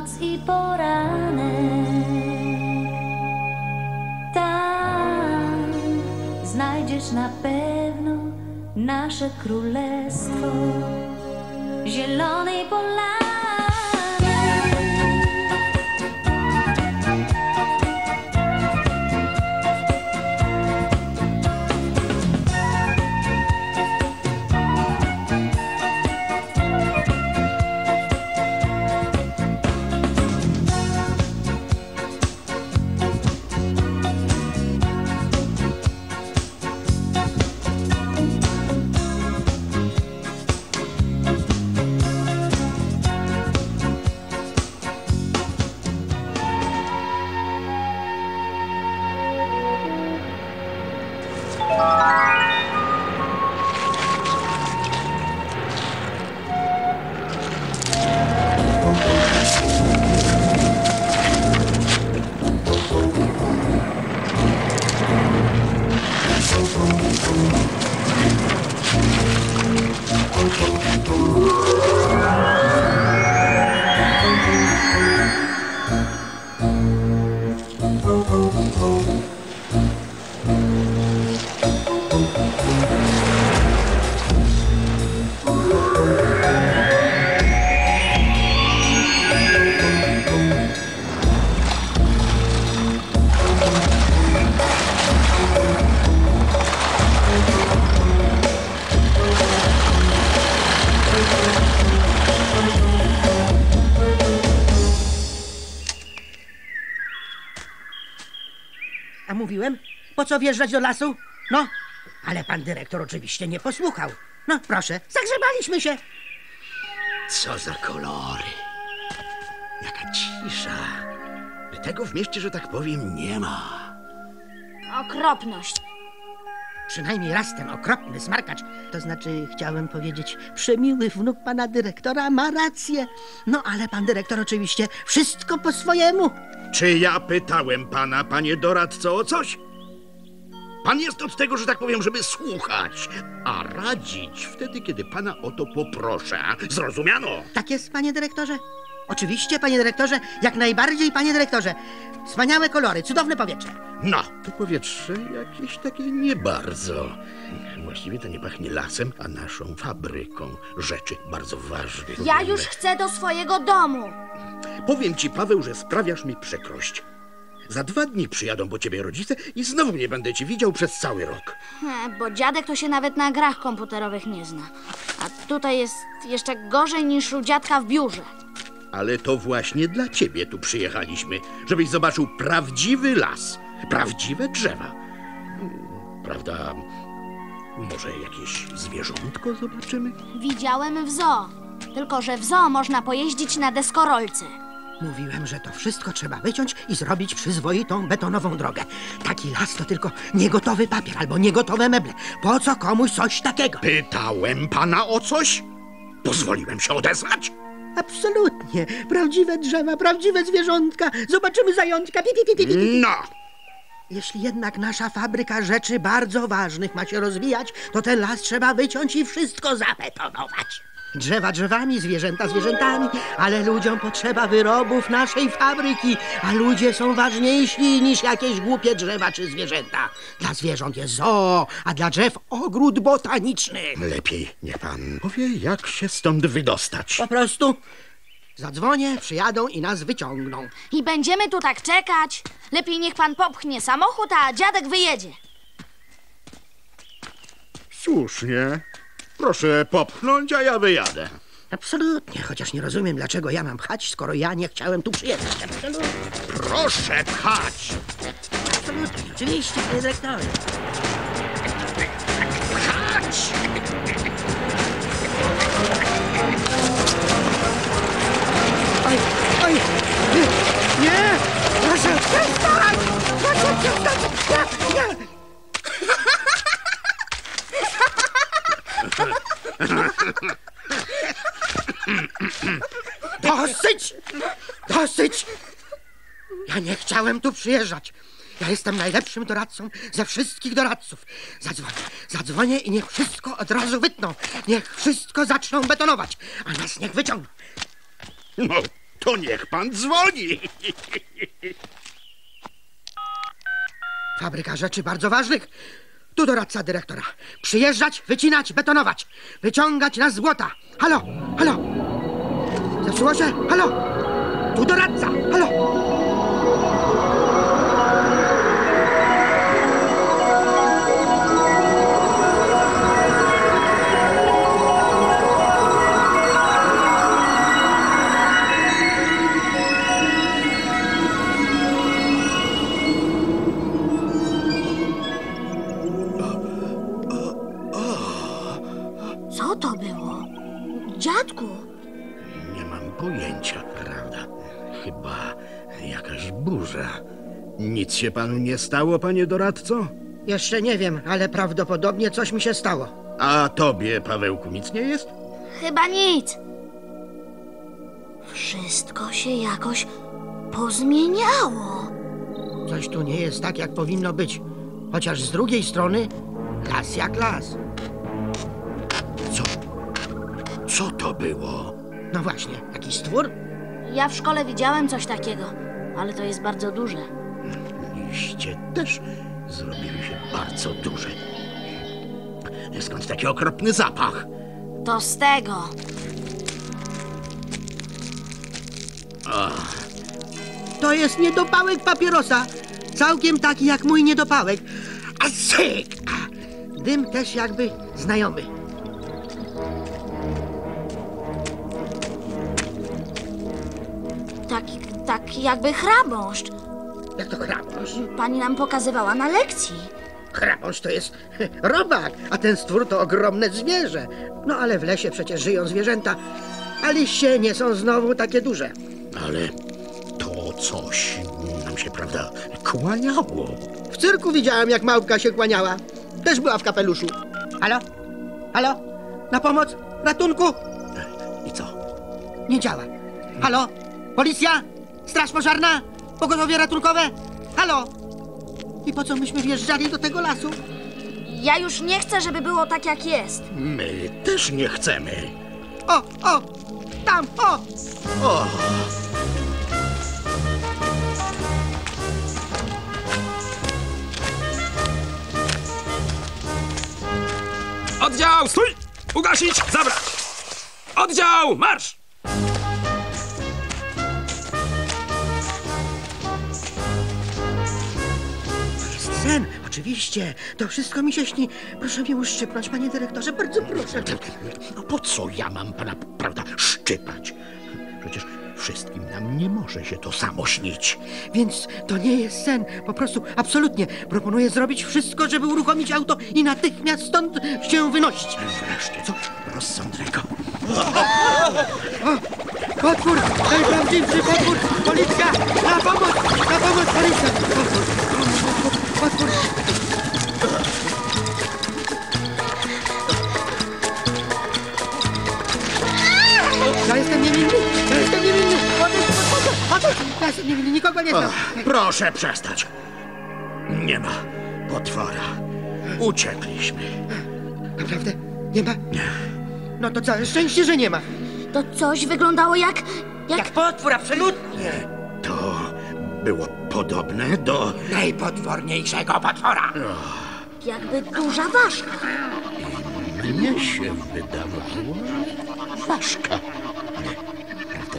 noc i poranek. Tam znajdziesz na pewno nasze królestwo zielonej polany. Co wjeżdżać do lasu? No, ale pan dyrektor oczywiście nie posłuchał. No, proszę, zagrzebaliśmy się. Co za kolory. Jaka cisza. Tego w mieście, że tak powiem, nie ma. Okropność. Przynajmniej raz ten okropny smarkacz, to znaczy chciałem powiedzieć, przemiły wnuk pana dyrektora ma rację. No, ale pan dyrektor oczywiście wszystko po swojemu. Czy ja pytałem pana, panie doradco, o coś? Pan jest od tego, że tak powiem, żeby słuchać, a radzić wtedy, kiedy pana o to poproszę. Zrozumiano? Tak jest, panie dyrektorze? Oczywiście, panie dyrektorze, jak najbardziej, panie dyrektorze. Wspaniałe kolory, cudowne powietrze. No, to powietrze jakieś takie nie bardzo. Właściwie to nie pachnie lasem, a naszą fabryką rzeczy bardzo ważnych. Ja już chcę do swojego domu. Powiem ci, Paweł, że sprawiasz mi przykrość. Za dwa dni przyjadą po ciebie rodzice i znowu nie będę ci widział przez cały rok. He, Bo dziadek to się nawet na grach komputerowych nie zna. A tutaj jest jeszcze gorzej niż u dziadka w biurze. Ale to właśnie dla ciebie tu przyjechaliśmy, żebyś zobaczył prawdziwy las, prawdziwe drzewa. Prawda? Może jakieś zwierzątko zobaczymy? Widziałem w zoo. Tylko, że w zoo można pojeździć na deskorolce. Mówiłem, że to wszystko trzeba wyciąć i zrobić przyzwoitą betonową drogę. Taki las to tylko niegotowy papier albo niegotowe meble. Po co komuś coś takiego? Pytałem pana o coś? Pozwoliłem się odezwać? Absolutnie. Prawdziwe drzewa, prawdziwe zwierzątka. Zobaczymy zajączka. Pi, pi, pi, pi, pi. No, Jeśli jednak nasza fabryka rzeczy bardzo ważnych ma się rozwijać, to ten las trzeba wyciąć i wszystko zabetonować. Drzewa drzewami, zwierzęta zwierzętami, ale ludziom potrzeba wyrobów naszej fabryki, a ludzie są ważniejsi niż jakieś głupie drzewa czy zwierzęta. Dla zwierząt jest zoo, a dla drzew ogród botaniczny. lepiej niech pan powie, jak się stąd wydostać. Po prostu zadzwonię, przyjadą i nas wyciągną. I będziemy tu tak czekać. Lepiej niech pan popchnie samochód, a dziadek wyjedzie. Słusznie. Proszę popchnąć, a ja wyjadę. Absolutnie, chociaż nie rozumiem, dlaczego ja mam pchać, skoro ja nie chciałem tu przyjechać. Absolutnie. Proszę pchać! Absolutnie, oczywiście, panie dyrektorze. Pchać! Oj, oj, nie, nie, proszę przestań, proszę przestań, nie, nie. Dosyć, dosyć. Ja nie chciałem tu przyjeżdżać. Ja jestem najlepszym doradcą ze wszystkich doradców. Zadzwonię, zadzwonię i niech wszystko od razu wytną. Niech wszystko zaczną betonować, a nas niech wyciągną. No, to niech pan dzwoni. Fabryka rzeczy bardzo ważnych. Tu doradca dyrektora. Przyjeżdżać, wycinać, betonować. Wyciągać na złota. Halo, halo. Zepsuło się? Halo. Tu doradca. Halo. Dziadku, Nie mam pojęcia, prawda? Chyba jakaś burza. Nic się panu nie stało, panie doradco? Jeszcze nie wiem, ale prawdopodobnie coś mi się stało. A tobie, Pawełku, nic nie jest? chyba nic. Wszystko się jakoś pozmieniało. Coś tu nie jest tak, jak powinno być. Chociaż z drugiej strony, las jak las. Co? To było? No właśnie, jakiś stwór? Ja w szkole widziałem coś takiego, ale to jest bardzo duże. Liście też zrobiły się bardzo duże. Skąd taki okropny zapach? To z tego. To jest niedopałek papierosa. Całkiem taki jak mój niedopałek. A syk! Dym też jakby znajomy. Tak, jakby chrabąszcz. Jak to chrapąż? Pani nam pokazywała na lekcji. Chrapąż to jest robak, a ten stwór to ogromne zwierzę. No ale w lesie przecież żyją zwierzęta, a liście nie są znowu takie duże. Ale to coś nam się, prawda, kłaniało. W cyrku widziałem, jak małpka się kłaniała. Też była w kapeluszu. Halo? Halo? Na pomoc? Ratunku? I co? Nie działa. Halo? Policja? Straż pożarna? Pogotowie ratunkowe? Halo? I po co myśmy wjeżdżali do tego lasu? Ja już nie chcę, żeby było tak jak jest. My też nie chcemy. O, o! Tam, o! O, Oddział, stój! Ugasić, zabrać! Oddział, marsz! Oczywiście. To wszystko mi się śni. Proszę mnie uszczypnąć, panie dyrektorze, bardzo proszę. no po co ja mam pana, prawda, szczypać? Przecież wszystkim nam nie może się to samo śnić. Więc to nie jest sen, po prostu absolutnie. Proponuję zrobić wszystko, żeby uruchomić auto i natychmiast stąd się wynosić. Wreszcie, co rozsądnego. Potwór! Najprawdziwszy potwór! Policja! Na pomoc! Na pomoc, policja! Potwór! Potwór! Ja jestem niewinny! Ja jestem niewinny! Odejdź, odejdź! Ja jestem niewinny, nikogo nie znam! Proszę przestać. Nie ma potwora. Uciekliśmy. Naprawdę? Nie ma? No to całe szczęście, że nie ma! To coś wyglądało jak... jak... Jak potwór, absolutnie! To było podobne do... Najpotworniejszego potwora! jakby duża ważka. Mnie się wydawało... Ważka. Prawda,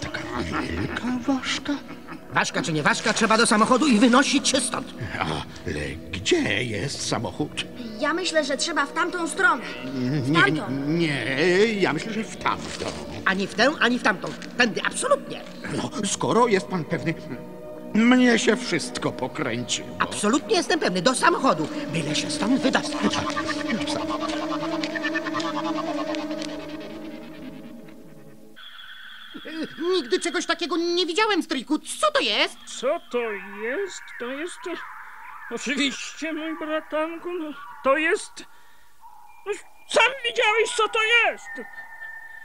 taka wielka ważka? Ważka czy nie ważka, trzeba do samochodu i wynosić się stąd. Ale gdzie jest samochód? Ja myślę, że trzeba w tamtą stronę. W Nie, tamtą. nie, ja myślę, że w tamtą. Ani w tę, ani w tamtą. Tędy, absolutnie. No, skoro jest pan pewny, mnie się wszystko pokręciło. Absolutnie jestem pewny. Do samochodu. Byle się stąd wydostać. Nigdy czegoś takiego nie widziałem, stryjku. Co to jest? Co to jest? To jest. Oczywiście, mój bratanku, no, to jest. No, sam widziałeś, co to jest!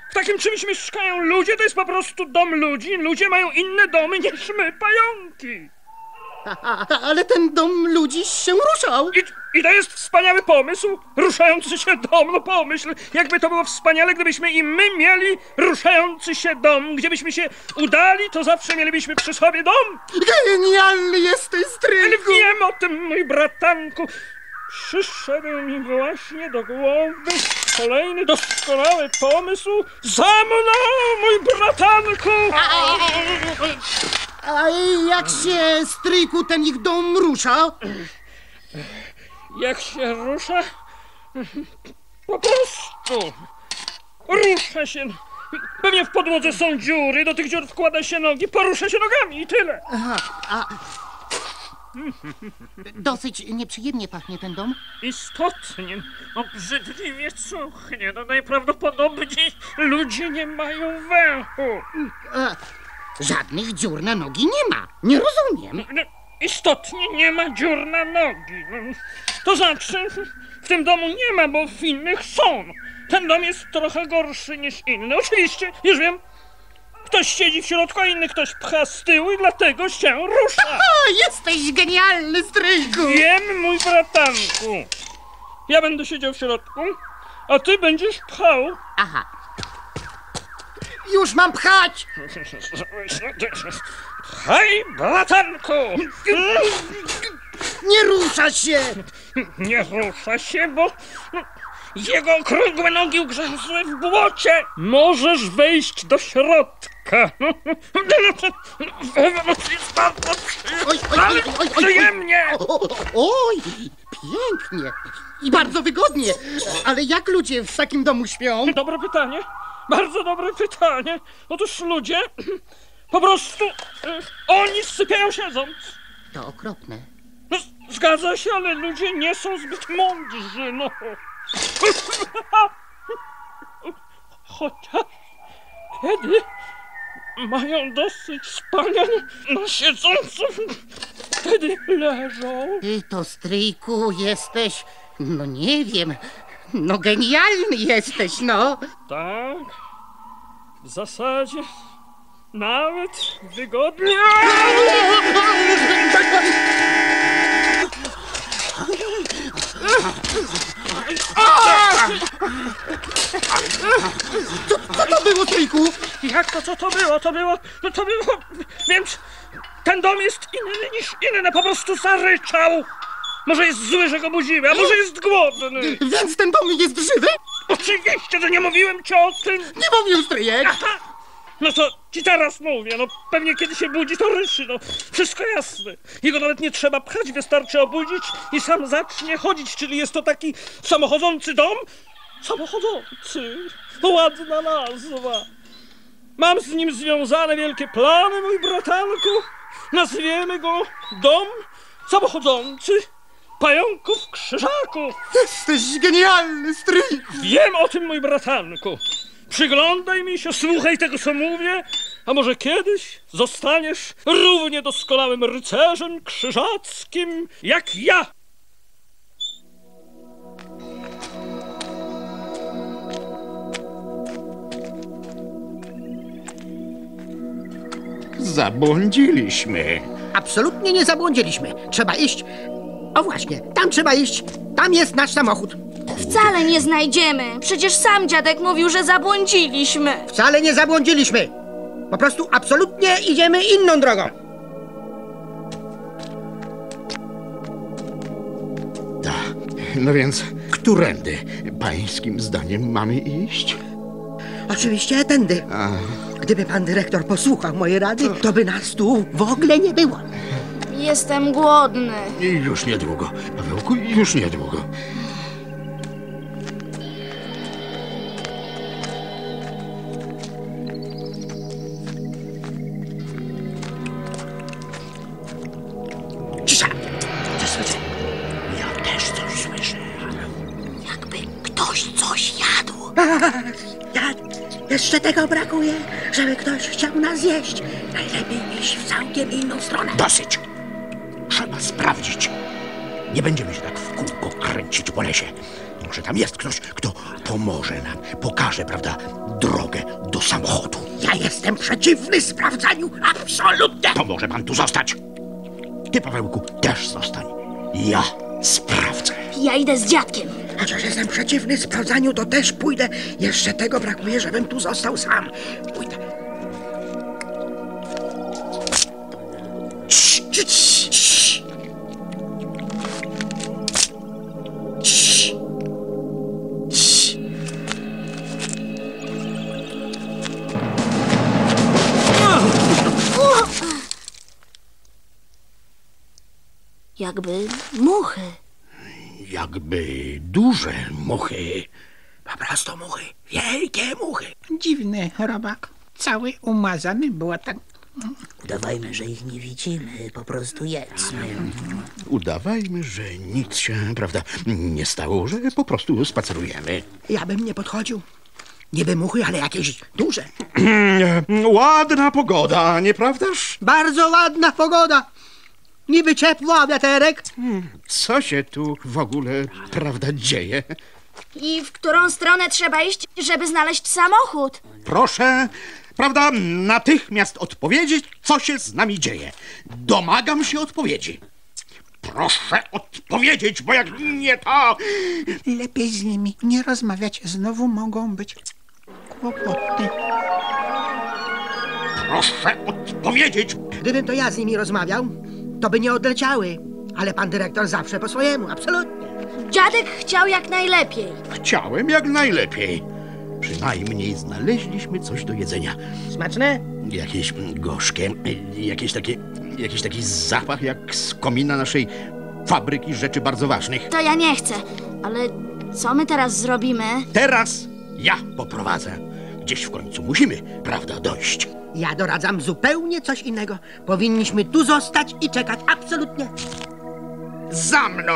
W takim czymś mieszkają ludzie, to jest po prostu dom ludzi. Ludzie mają inne domy niż my, pająki. Ale ten dom ludzi się ruszał. I, I to jest wspaniały pomysł, ruszający się dom, no pomyśl, jakby to było wspaniale, gdybyśmy i my mieli ruszający się dom. Gdziebyśmy się udali, to zawsze mielibyśmy przy sobie dom. Genialny jesteś, Ale stryjku. wiem o tym, mój bratanku. Przyszedł mi właśnie do głowy kolejny doskonały pomysł. Za mną, mój bratanku! A jak się, stryjku, ten ich dom rusza? Jak się rusza? Po prostu. Rusza się. Pewnie w podłodze są dziury, do tych dziur wkłada się nogi, porusza się nogami i tyle. Dosyć nieprzyjemnie pachnie ten dom. Istotnie, obrzydliwie cuchnie. No najprawdopodobniej ludzie nie mają węchu. E, żadnych dziur na nogi nie ma. Nie rozumiem. No, istotnie nie ma dziur na nogi. No, to znaczy, w tym domu nie ma, bo w innych są. Ten dom jest trochę gorszy niż inny. Oczywiście, już wiem. Ktoś siedzi w środku, a inny ktoś pcha z tyłu i dlatego się rusza. O, jesteś genialny, stryjku. Wiem, mój bratanku. Ja będę siedział w środku, a ty będziesz pchał. Aha. Już mam pchać. Hej, bratanku! Nie rusza się. Nie rusza się, bo jego okrągłe nogi ugrzęzły w błocie. Możesz wejść do środka. Jest bardzo Oj, oj, oj, oj, oj, oj. przyjemnie. O, o, oj, pięknie. I bardzo wygodnie. Ale jak ludzie w takim domu śpią? Dobre pytanie. Bardzo dobre pytanie. Otóż ludzie po prostu e, oni sypiają siedząc. To okropne. No, zgadza się, ale ludzie nie są zbyt mądrzy, no. Chociaż kiedy mają dosyć spania na siedzącym, wtedy leżą. Ty to, stryjku, jesteś... No nie wiem. No genialny jesteś, no. Tak, w zasadzie nawet wygodnie. Co to było, stryjku? Jak to, co to było? To było, no to było, więc ten dom jest inny niż inne, po prostu zaryczał. Może jest zły, że go budzimy, a może jest głodny. Więc ten dom jest żywy? Oczywiście, że nie mówiłem ci o tym. Nie mówił stryjek. Aha! No to ci teraz mówię, no pewnie kiedy się budzi, to ryszy, no wszystko jasne. Jego nawet nie trzeba pchać, wystarczy obudzić i sam zacznie chodzić, czyli jest to taki samochodzący dom? Samochodzący, to ładna nazwa. Mam z nim związane wielkie plany, mój bratanku. Nazwiemy go Dom Samochodzący Pająków Krzyżaków. Jesteś genialny, stryjku. Wiem o tym, mój bratanku. Przyglądaj mi się, słuchaj tego, co mówię, a może kiedyś zostaniesz równie doskonałym rycerzem krzyżackim jak ja. Zabłądziliśmy. Absolutnie nie zabłądziliśmy. Trzeba iść. O właśnie, tam trzeba iść. Tam jest nasz samochód. Wcale nie znajdziemy. Przecież sam dziadek mówił, że zabłądziliśmy. Wcale nie zabłądziliśmy. Po prostu absolutnie idziemy inną drogą. Tak. No więc, którędy pańskim zdaniem mamy iść? Oczywiście tędy. Gdyby pan dyrektor posłuchał mojej rady, to by nas tu w ogóle nie było. Jestem głodny. I Już niedługo, Pawełku, już niedługo. Tego brakuje, żeby ktoś chciał nas zjeść. Najlepiej iść w całkiem inną stronę. Dosyć! Trzeba sprawdzić. Nie będziemy się tak w kółko kręcić po lesie. Może tam jest ktoś, kto pomoże nam, pokaże, prawda, drogę do samochodu. Ja jestem przeciwny sprawdzaniu, absolutnie. To może pan tu zostać. Ty, Pawełku, też zostań. Ja sprawdzę. Ja idę z dziadkiem. Chociaż jestem przeciwny sprawdzaniu, to też pójdę. Jeszcze tego brakuje, żebym tu został sam. Muchy. Po prostu muchy. Wielkie muchy. Dziwny robak. Cały umazany błotem. Udawajmy, że ich nie widzimy. Po prostu jedzmy. Udawajmy, że nic się, prawda, nie stało, że po prostu spacerujemy. Ja bym nie podchodził. Niby muchy, ale jakieś duże. Ładna pogoda, nieprawdaż? Bardzo ładna pogoda. Niby ciepło, a wiaterek. Co się tu w ogóle, prawda, dzieje? I w którą stronę trzeba iść, żeby znaleźć samochód? Proszę, prawda, natychmiast odpowiedzieć, co się z nami dzieje. Domagam się odpowiedzi. Proszę odpowiedzieć, bo jak nie to... Lepiej z nimi nie rozmawiać. Znowu mogą być kłopoty. Proszę odpowiedzieć. Gdybym to ja z nimi rozmawiał, to by nie odleciały. Ale pan dyrektor zawsze po swojemu, absolutnie. Dziadek chciał jak najlepiej. Chciałem jak najlepiej. Przynajmniej znaleźliśmy coś do jedzenia. Smaczne? Jakieś gorzkie, jakieś takie, jakiś taki zapach jak z komina naszej fabryki rzeczy bardzo ważnych. To ja nie chcę. Ale co my teraz zrobimy? Teraz ja poprowadzę. Gdzieś w końcu musimy, prawda, dojść. Ja doradzam zupełnie coś innego. Powinniśmy tu zostać i czekać, absolutnie. Za mną!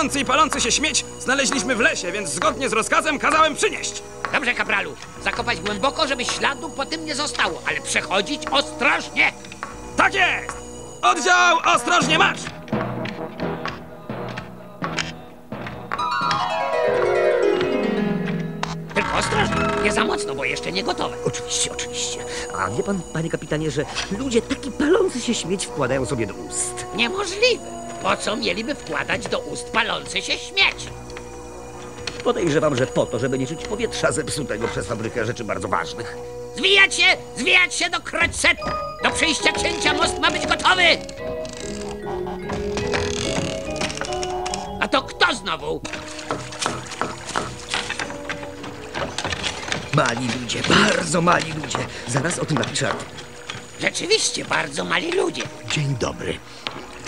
Dymiący i palący się śmieć znaleźliśmy w lesie, więc zgodnie z rozkazem kazałem przynieść. Dobrze, kapralu. Zakopać głęboko, żeby śladu po tym nie zostało, ale przechodzić ostrożnie. Tak jest! Oddział, ostrożnie marsz! Tylko ostrożnie, nie za mocno, bo jeszcze nie gotowe. Oczywiście, oczywiście. A wie pan, panie kapitanie, że ludzie taki palący się śmieć wkładają sobie do ust. Niemożliwe. Po co mieliby wkładać do ust palący się śmieć? Podejrzewam, że po to, żeby nie czuć powietrza zepsutego przez fabrykę rzeczy bardzo ważnych. Zwijać się, zwijać się do Kroćsetu. Do przyjścia księcia most ma być gotowy. A to kto znowu? Mali ludzie, bardzo mali ludzie. Zaraz o tym napiszę. Rzeczywiście bardzo mali ludzie. Dzień dobry.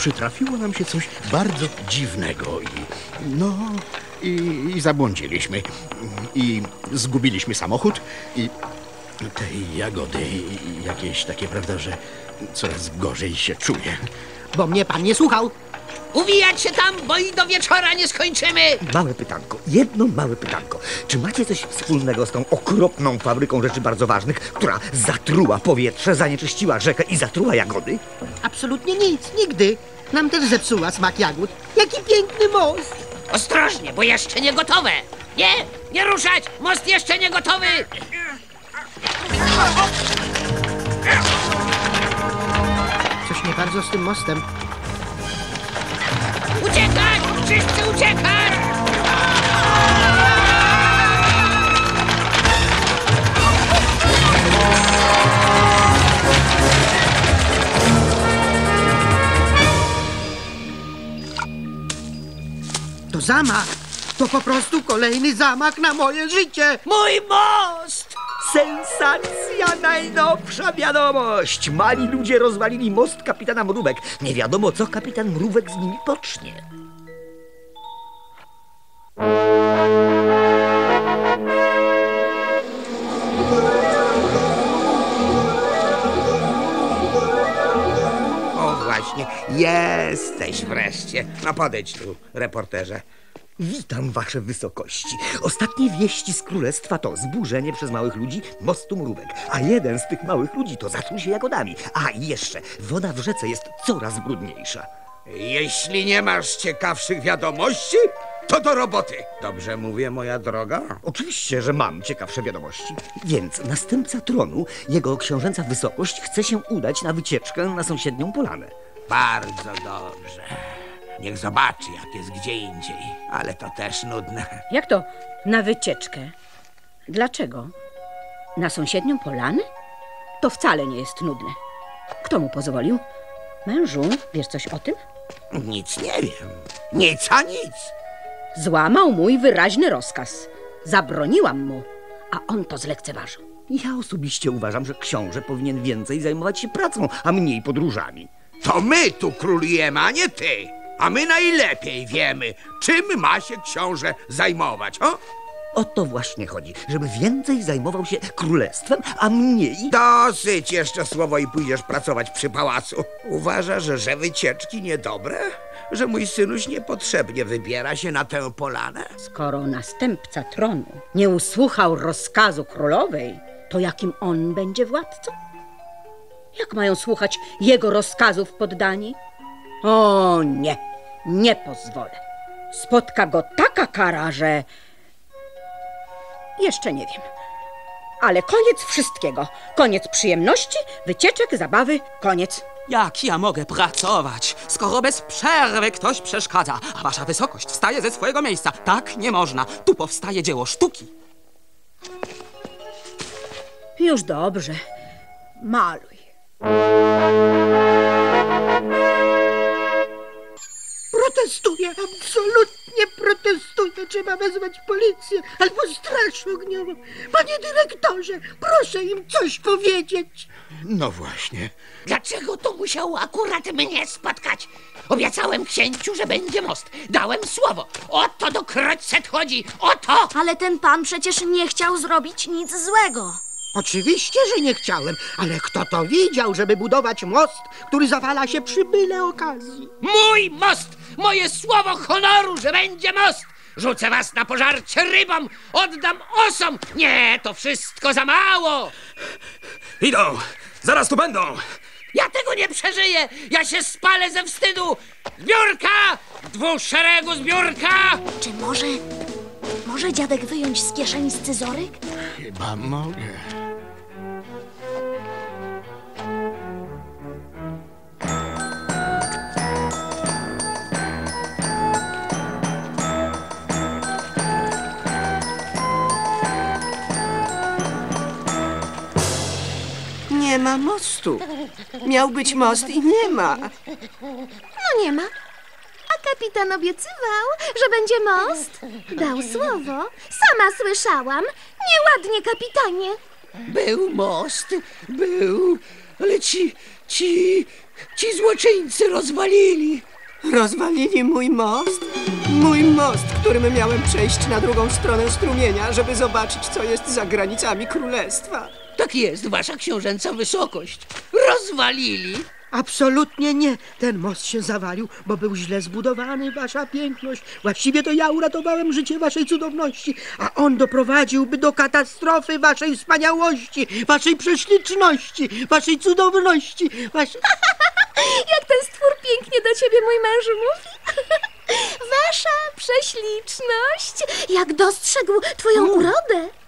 Przytrafiło nam się coś bardzo dziwnego i... no... i, i zabłądziliśmy. I zgubiliśmy samochód i... te jagody jakieś takie, prawda, że coraz gorzej się czuję. Bo mnie pan nie słuchał. Uwijać się tam, bo i do wieczora nie skończymy. Małe pytanko, jedno małe pytanko. Czy macie coś wspólnego z tą okropną fabryką rzeczy bardzo ważnych, która zatruła powietrze, zanieczyściła rzekę i zatruła jagody? Absolutnie nic, nigdy. Nam też zepsuła smak jagód. Jaki piękny most. Ostrożnie, bo jeszcze nie gotowe. Nie, nie ruszać! Most jeszcze nie gotowy! Coś nie bardzo z tym mostem. Uciekać! Wszyscy uciekać! To zamach. To po prostu kolejny zamach na moje życie. Mój most! Sensacja, najnowsza wiadomość! Mali ludzie rozwalili most kapitana Mrówek. Nie wiadomo, co kapitan Mrówek z nimi pocznie. O właśnie, jesteś wreszcie. No podejdź tu, reporterze. Witam, wasze wysokości. Ostatnie wieści z królestwa to zburzenie przez małych ludzi mostu Mrówek, a jeden z tych małych ludzi to zatruł się jagodami. A i jeszcze, woda w rzece jest coraz brudniejsza. Jeśli nie masz ciekawszych wiadomości, to do roboty. Dobrze mówię, moja droga? Oczywiście, że mam ciekawsze wiadomości. Więc następca tronu, jego książęca wysokość, chce się udać na wycieczkę na sąsiednią polanę. Bardzo dobrze. Niech zobaczy, jak jest gdzie indziej. Ale to też nudne. Jak to? Na wycieczkę? Dlaczego? Na sąsiednią polanę? To wcale nie jest nudne. Kto mu pozwolił? Mężu, wiesz coś o tym? Nic nie wiem. Nic a nic. Złamał mój wyraźny rozkaz. Zabroniłam mu, a on to zlekceważył. Ja osobiście uważam, że książę powinien więcej zajmować się pracą, a mniej podróżami. To my tu królujemy, a nie ty. A my najlepiej wiemy, czym ma się książę zajmować, o? O to właśnie chodzi, żeby więcej zajmował się królestwem, a mniej... Dosyć jeszcze słowo i pójdziesz pracować przy pałacu. Uważasz, że wycieczki niedobre? Że mój synuś niepotrzebnie wybiera się na tę polanę? Skoro następca tronu nie usłuchał rozkazu królowej, to jakim on będzie władcą? Jak mają słuchać jego rozkazów poddani? O nie, nie pozwolę. Spotka go taka kara, że. Jeszcze nie wiem. Ale koniec wszystkiego. Koniec przyjemności, wycieczek, zabawy, koniec. Jak ja mogę pracować, skoro bez przerwy ktoś przeszkadza, a wasza wysokość wstaje ze swojego miejsca? Tak nie można. Tu powstaje dzieło sztuki. Już dobrze. Maluj. Protestuję, absolutnie protestuję. Trzeba wezwać policję albo straż ogniową. Panie dyrektorze, proszę im coś powiedzieć. No właśnie. Dlaczego to musiało akurat mnie spotkać? Obiecałem księciu, że będzie most. Dałem słowo. O to do Kroćset chodzi. O to! Ale ten pan przecież nie chciał zrobić nic złego. Oczywiście, że nie chciałem, ale kto to widział, żeby budować most, który zawala się przy byle okazji? Mój most! Moje słowo honoru, że będzie most! Rzucę was na pożarcie rybom! Oddam osom! Nie, to wszystko za mało! Idą! Zaraz tu będą! Ja tego nie przeżyję! Ja się spalę ze wstydu! Zbiórka! Dwóch szeregu zbiórka! Czy może... Może dziadek wyjąć z kieszeni scyzoryk? Chyba mogę. Nie ma mostu. Miał być most i nie ma. No nie ma. A kapitan obiecywał, że będzie most. Dał słowo. Sama słyszałam. Nieładnie, kapitanie. Był most, był, ale ci, ci, ci złoczyńcy rozwalili. Rozwalili mój most? Mój most, którym miałem przejść na drugą stronę strumienia, żeby zobaczyć, co jest za granicami królestwa. Tak jest, wasza książęca wysokość. Rozwalili. Absolutnie nie. Ten most się zawalił, bo był źle zbudowany, wasza piękność. Właściwie to ja uratowałem życie waszej cudowności, a on doprowadziłby do katastrofy waszej wspaniałości, waszej prześliczności, waszej cudowności, waszej... Jak ten stwór pięknie do ciebie, mój mężu, mówi. Wasza prześliczność, jak dostrzegł twoją urodę.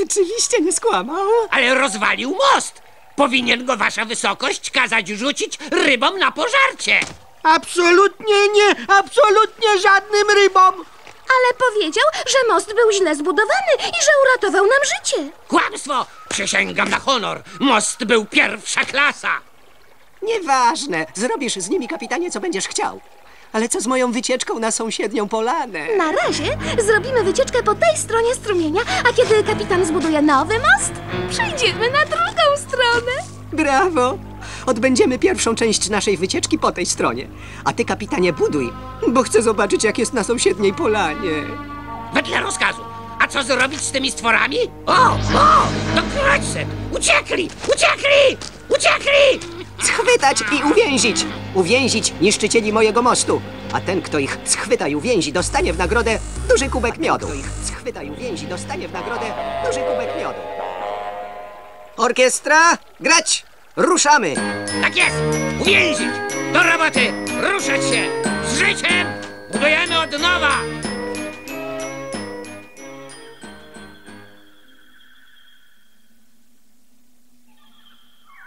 Rzeczywiście nie skłamał. Ale rozwalił most! Powinien go wasza wysokość kazać rzucić rybom na pożarcie! Absolutnie nie, absolutnie żadnym rybom. Ale powiedział, że most był źle zbudowany i że uratował nam życie. Kłamstwo! Przysięgam na honor! Most był pierwsza klasa! Nieważne. Zrobisz z nimi, kapitanie, co będziesz chciał. Ale co z moją wycieczką na sąsiednią polanę? Na razie zrobimy wycieczkę po tej stronie strumienia, a kiedy kapitan zbuduje nowy most, przejdziemy na drugą stronę. Brawo! Odbędziemy pierwszą część naszej wycieczki po tej stronie. A ty, kapitanie, buduj, bo chcę zobaczyć, jak jest na sąsiedniej polanie. Wedle rozkazu! A co zrobić z tymi stworami? O! O! To Krodset! Uciekli! Uciekli! Uciekli! Schwytać i uwięzić! Uwięzić niszczycieli mojego mostu. A ten, kto ich schwyta i uwięzi, dostanie w nagrodę duży kubek miodu. Kto ich schwyta i uwięzi, dostanie w nagrodę duży kubek miodu. Orkiestra, grać! Ruszamy! Tak jest! Uwięzić! Do roboty! Ruszać się! Z życiem! Budujemy od nowa!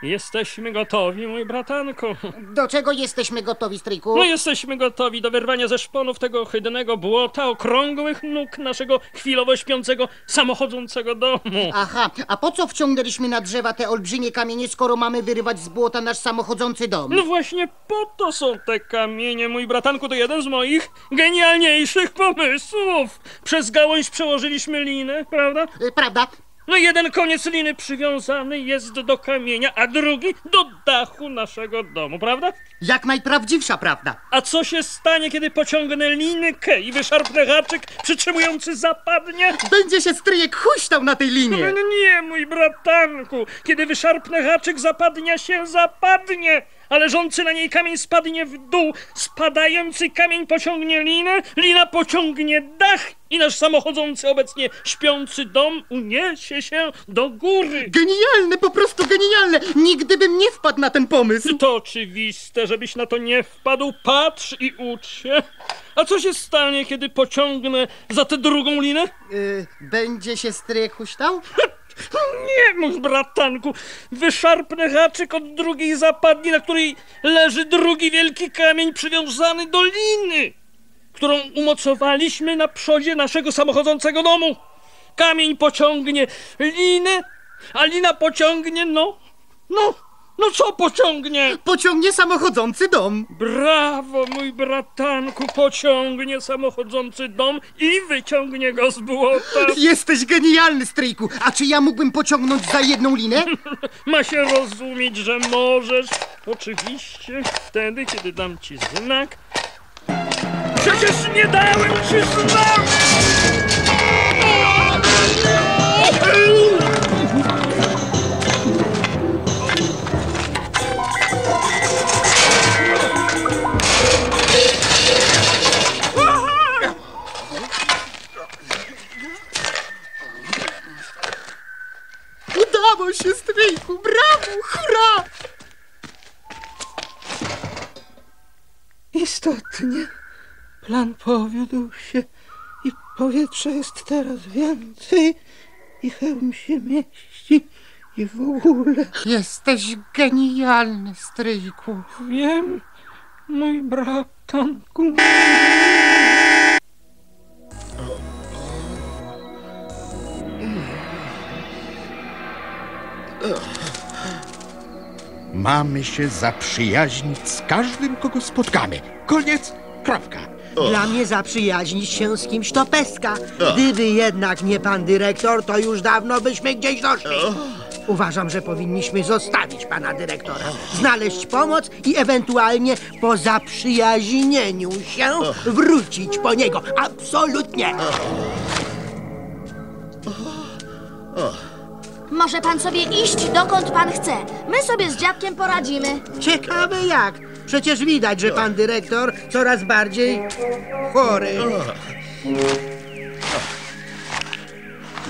Jesteśmy gotowi, mój bratanku. Do czego jesteśmy gotowi, stryjku? No jesteśmy gotowi do wyrwania ze szponów tego ohydnego błota okrągłych nóg naszego chwilowo śpiącego, samochodzącego domu. Aha, a po co wciągnęliśmy na drzewa te olbrzymie kamienie, skoro mamy wyrywać z błota nasz samochodzący dom? No właśnie po to są te kamienie, mój bratanku, to jeden z moich genialniejszych pomysłów. Przez gałąź przełożyliśmy linę, prawda? Y, Prawda? No jeden koniec liny przywiązany jest do kamienia, a drugi do dachu naszego domu, prawda? Jak najprawdziwsza prawda. A co się stanie, kiedy pociągnę linkę i wyszarpnę haczyk przytrzymujący zapadnie? Będzie się stryjek huśtał na tej linie. No nie, mój bratanku, kiedy wyszarpnę haczyk zapadnia się zapadnie, a leżący na niej kamień spadnie w dół, spadający kamień pociągnie linę, lina pociągnie dach i nasz samochodzący obecnie śpiący dom uniesie się do góry. Genialne, po prostu genialne. Nigdy bym nie wpadł na ten pomysł. To oczywiste, żebyś na to nie wpadł. Patrz i ucz się. A co się stanie, kiedy pociągnę za tę drugą linę? Y, będzie się stryjek huśtał? Nie, mój bratanku, wyszarpnę haczyk od drugiej zapadni, na której leży drugi wielki kamień przywiązany do liny, którą umocowaliśmy na przodzie naszego samochodzącego domu. Kamień pociągnie linę, a lina pociągnie, no, no, no co pociągnie? Pociągnie samochodzący dom. Brawo, mój bratanku, pociągnie samochodzący dom i wyciągnie go z błota. Jesteś genialny, stryjku. A czy ja mógłbym pociągnąć za jedną linę? Ma się rozumieć, że możesz. Oczywiście wtedy, kiedy dam ci znak. Przecież nie dałem ci znaku! Udało się, stryjku. Brawo, hurra! Istotnie, plan powiódł się i powietrza jest teraz więcej i hełm się mieści i w ogóle. Jesteś genialny, stryjku. Wiem, mój bratanku. Mamy się zaprzyjaźnić z każdym, kogo spotkamy. Koniec, kropka. Dla mnie zaprzyjaźnić się z kimś to peska. Gdyby jednak nie pan dyrektor, to już dawno byśmy gdzieś doszli. Uważam, że powinniśmy zostawić pana dyrektora, znaleźć pomoc i ewentualnie po zaprzyjaźnieniu się wrócić po niego. Absolutnie! Może pan sobie iść dokąd pan chce. My sobie z dziadkiem poradzimy. Ciekawe jak. Przecież widać, że pan dyrektor coraz bardziej chory.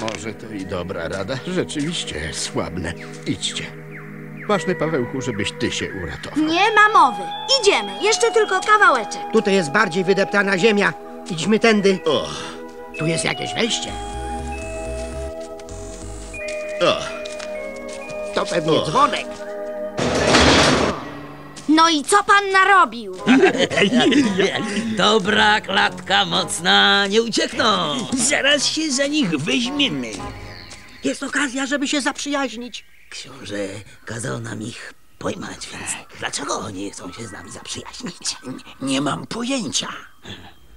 Może to i dobra rada. Rzeczywiście słabne. Idźcie. Ważne, Pawełku, żebyś ty się uratował. Nie ma mowy. Idziemy. Jeszcze tylko kawałeczek. Tutaj jest bardziej wydeptana ziemia. Idźmy tędy. O, Tu jest jakieś wejście. O, To pewnie O. dzwonek. No i co pan narobił? Dobra klatka mocna, nie uciekną. Zaraz się za nich weźmiemy. Jest okazja, żeby się zaprzyjaźnić. Książę kazał nam ich pojmać, więc dlaczego oni chcą się z nami zaprzyjaźnić? Nie mam pojęcia.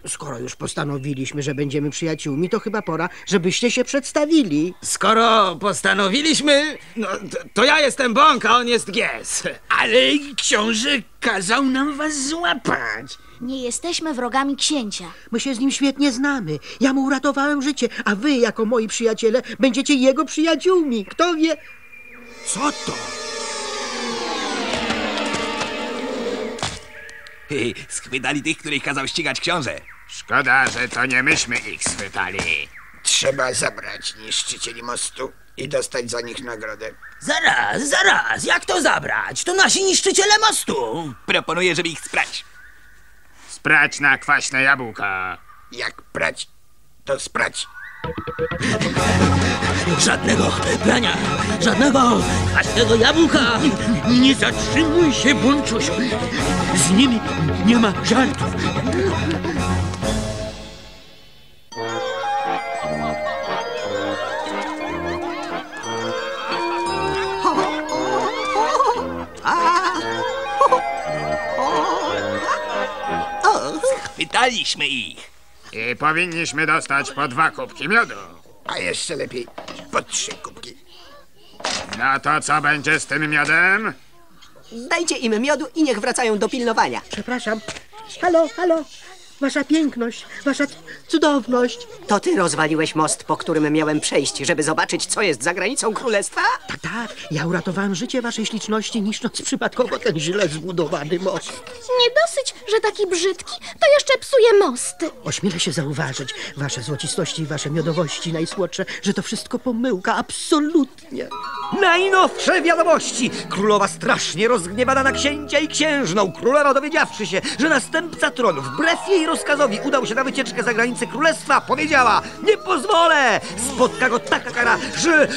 Skoro już postanowiliśmy, że będziemy przyjaciółmi, to chyba pora, żebyście się przedstawili. Skoro postanowiliśmy, no, to, to ja jestem Bąk, a on jest Gies. Ale książę kazał nam was złapać. Nie jesteśmy wrogami księcia. My się z nim świetnie znamy. Ja mu uratowałem życie, a wy, jako moi przyjaciele, będziecie jego przyjaciółmi. Kto wie... Co to? Schwytali tych, których kazał ścigać książę. Szkoda, że to nie myśmy ich schwytali. Trzeba zabrać niszczycieli mostu i dostać za nich nagrodę. Zaraz, zaraz, jak to zabrać? To nasi niszczyciele mostu. Proponuję, żeby ich sprać. Sprać na kwaśne jabłka. Jak prać, to sprać. Żadnego prania, żadnego kwaśnego jabłka. Nie zatrzymuj się, Bunczusiu. Z nimi nie ma żartów. O, schwytaliśmy ich. I powinniśmy dostać po dwa kubki miodu. A jeszcze lepiej, po trzy kubki. No to co będzie z tym miodem? Dajcie im miodu i niech wracają do pilnowania. Przepraszam. Halo, halo. Wasza piękność, wasza cudowność. To ty rozwaliłeś most, po którym miałem przejść, żeby zobaczyć, co jest za granicą królestwa? Tak, tak. Ja uratowałem życie waszej śliczności, niszcząc przypadkowo ten źle zbudowany most. Nie dosyć, że taki brzydki, to jeszcze psuje mosty. Ośmielę się zauważyć, wasze złocistości i wasze miodowości najsłodsze, że to wszystko pomyłka, absolutnie. Najnowsze wiadomości! Królowa strasznie rozgniewana na księcia i księżną. Królowa dowiedziawszy się, że następca tronu wbrew jej rozkazowi udał się na wycieczkę za granicę królestwa, powiedziała Nie pozwolę! Spotka go taka kara, że...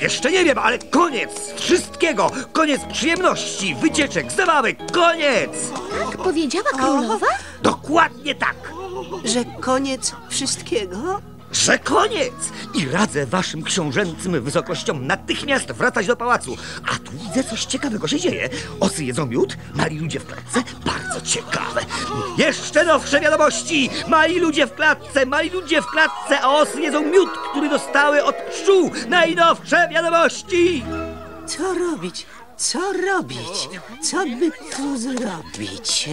Jeszcze nie wiem, ale koniec wszystkiego! Koniec przyjemności, wycieczek, zabawek, koniec! Tak powiedziała królowa? Dokładnie tak! Że koniec wszystkiego? Że koniec! I radzę waszym książęcym wysokościom natychmiast wracać do pałacu. A tu widzę coś ciekawego się dzieje. Osy jedzą miód, mali ludzie w klatce. Bardzo ciekawe. Jeszcze nowsze wiadomości! Mali ludzie w klatce, mali ludzie w klatce, a osy jedzą miód, który dostały od pszczół. Najnowsze wiadomości! Co robić? Co robić? Co by tu zrobić?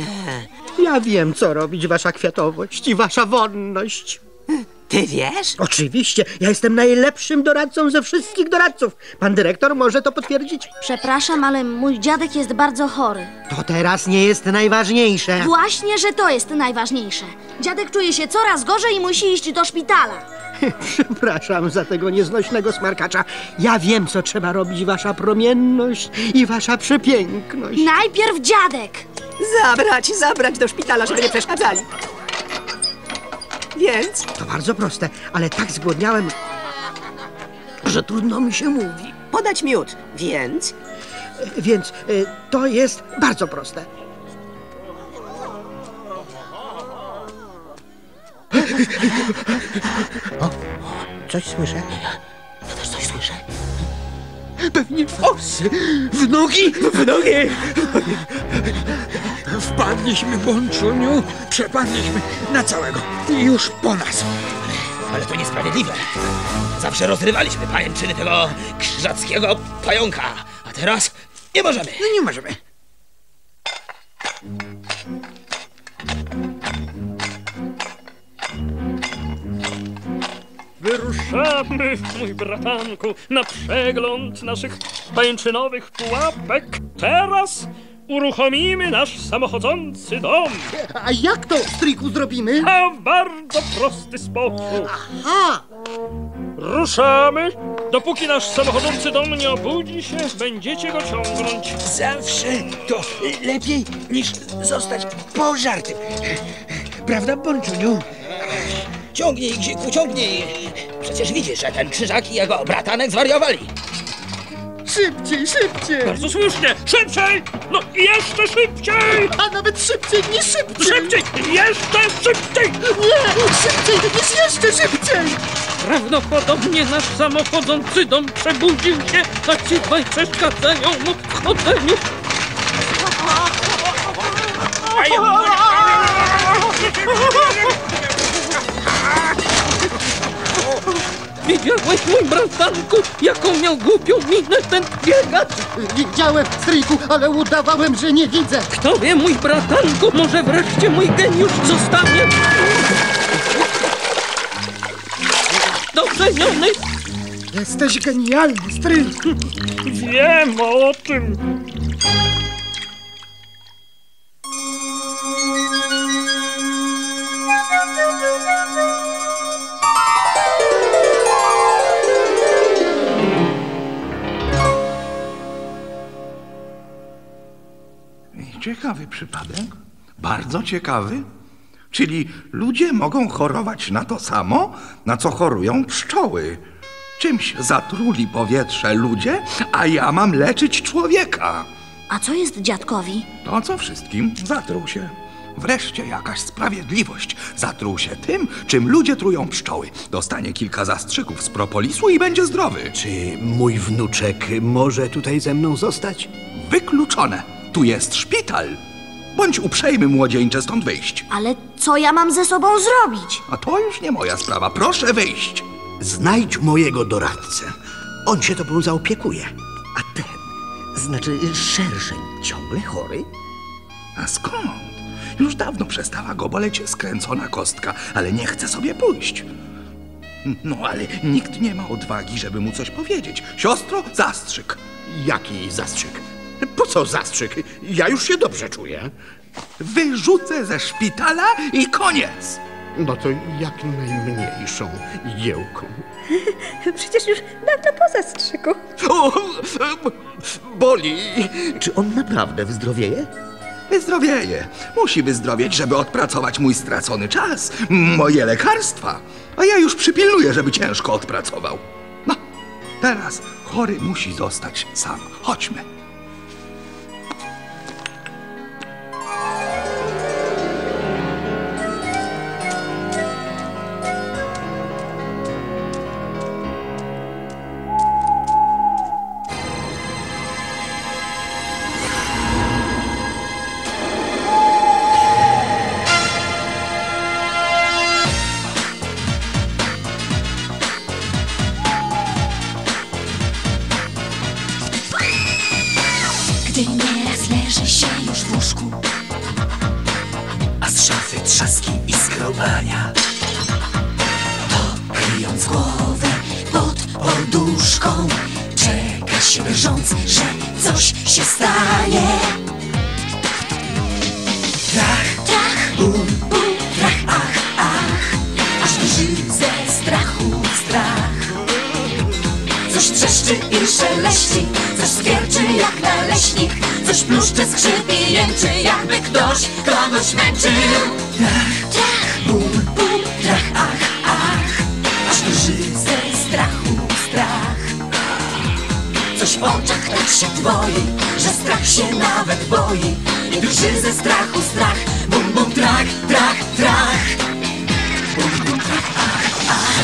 Ja wiem, co robić, wasza kwiatowość i wasza wonność. Ty wiesz? Oczywiście, ja jestem najlepszym doradcą ze wszystkich doradców. Pan dyrektor może to potwierdzić. Przepraszam, ale mój dziadek jest bardzo chory. To teraz nie jest najważniejsze. Właśnie, że to jest najważniejsze. Dziadek czuje się coraz gorzej i musi iść do szpitala. Przepraszam za tego nieznośnego smarkacza. Ja wiem, co trzeba robić, wasza promienność i wasza przepiękność. Najpierw dziadek. Zabrać, zabrać do szpitala, żeby nie przeszkadzali. Więc? To bardzo proste, ale tak zgłodniałem, że trudno mi się mówi. Podać miód. Więc? Więc y, to jest bardzo proste. O, coś słyszę. Ja też coś słyszę. Pewnie osy! W nogi! W nogi! Wpadliśmy, Bączuniu, przepadliśmy na całego. Już po nas. Ale to niesprawiedliwe. Zawsze rozrywaliśmy pajęczyny tego krzyżackiego pająka. A teraz nie możemy. No nie możemy. Wyruszamy, mój bratanku, na przegląd naszych pajęczynowych pułapek. Teraz uruchomimy nasz samochodzący dom. A jak to, stryku, zrobimy? A w bardzo prosty sposób. Aha! Ruszamy. Dopóki nasz samochodzący dom nie obudzi się, będziecie go ciągnąć. Zawsze to lepiej niż zostać pożartym. Prawda, Bączuniu? Ciągnij, Gziku, ciągnij. Przecież widzisz, że ten krzyżak i jego bratanek zwariowali. Szybciej, szybciej! Bardzo słusznie. Szybciej! No jeszcze szybciej! A nawet szybciej niż szybciej! Szybciej! Jeszcze szybciej! Nie! Szybciej niż jeszcze szybciej! Prawdopodobnie nasz samochodzący dom przebudził się, a ci dwaj przeszkadzają mu w chodzeniu. Widziałeś, mój bratanku, jaką miał głupią minę ten biegacz? Widziałem, stryjku, ale udawałem, że nie widzę. Kto wie, mój bratanku, może wreszcie mój geniusz zostanie doceniony. Jesteś genialny, stryjku. Wiem o tym. Ciekawy przypadek. Bardzo ciekawy. Czyli ludzie mogą chorować na to samo, na co chorują pszczoły. Czymś zatruli powietrze ludzie, a ja mam leczyć człowieka. A co jest dziadkowi? To co wszystkim zatruł się. Wreszcie jakaś sprawiedliwość. Zatruł się tym, czym ludzie trują pszczoły. Dostanie kilka zastrzyków z propolisu i będzie zdrowy. Czy mój wnuczek może tutaj ze mną zostać? Wykluczone. Tu jest szpital. Bądź uprzejmy, młodzieńcze, stąd wyjść. Ale co ja mam ze sobą zrobić? A to już nie moja sprawa. Proszę wyjść. Znajdź mojego doradcę. On się tobą zaopiekuje. A ten, znaczy szerszeń, ciągle chory? A skąd? Już dawno przestała go boleć skręcona kostka, ale nie chce sobie pójść. No, ale nikt nie ma odwagi, żeby mu coś powiedzieć. Siostro, zastrzyk. Jaki zastrzyk? Po co zastrzyk? Ja już się dobrze czuję. Wyrzucę ze szpitala i koniec. No to jak najmniejszą igiełką. Przecież już dawno po zastrzyku. O, boli. Czy on naprawdę wyzdrowieje? Wyzdrowieje. Musi wyzdrowieć, żeby odpracować mój stracony czas, moje lekarstwa. A ja już przypilnuję, żeby ciężko odpracował. No, teraz chory musi zostać sam. Chodźmy. Tak się dwoi Że strach się nawet boi I drży ze strachu strach Bum, bum, trach, trach, trach Bum, bum, trach, ach, ach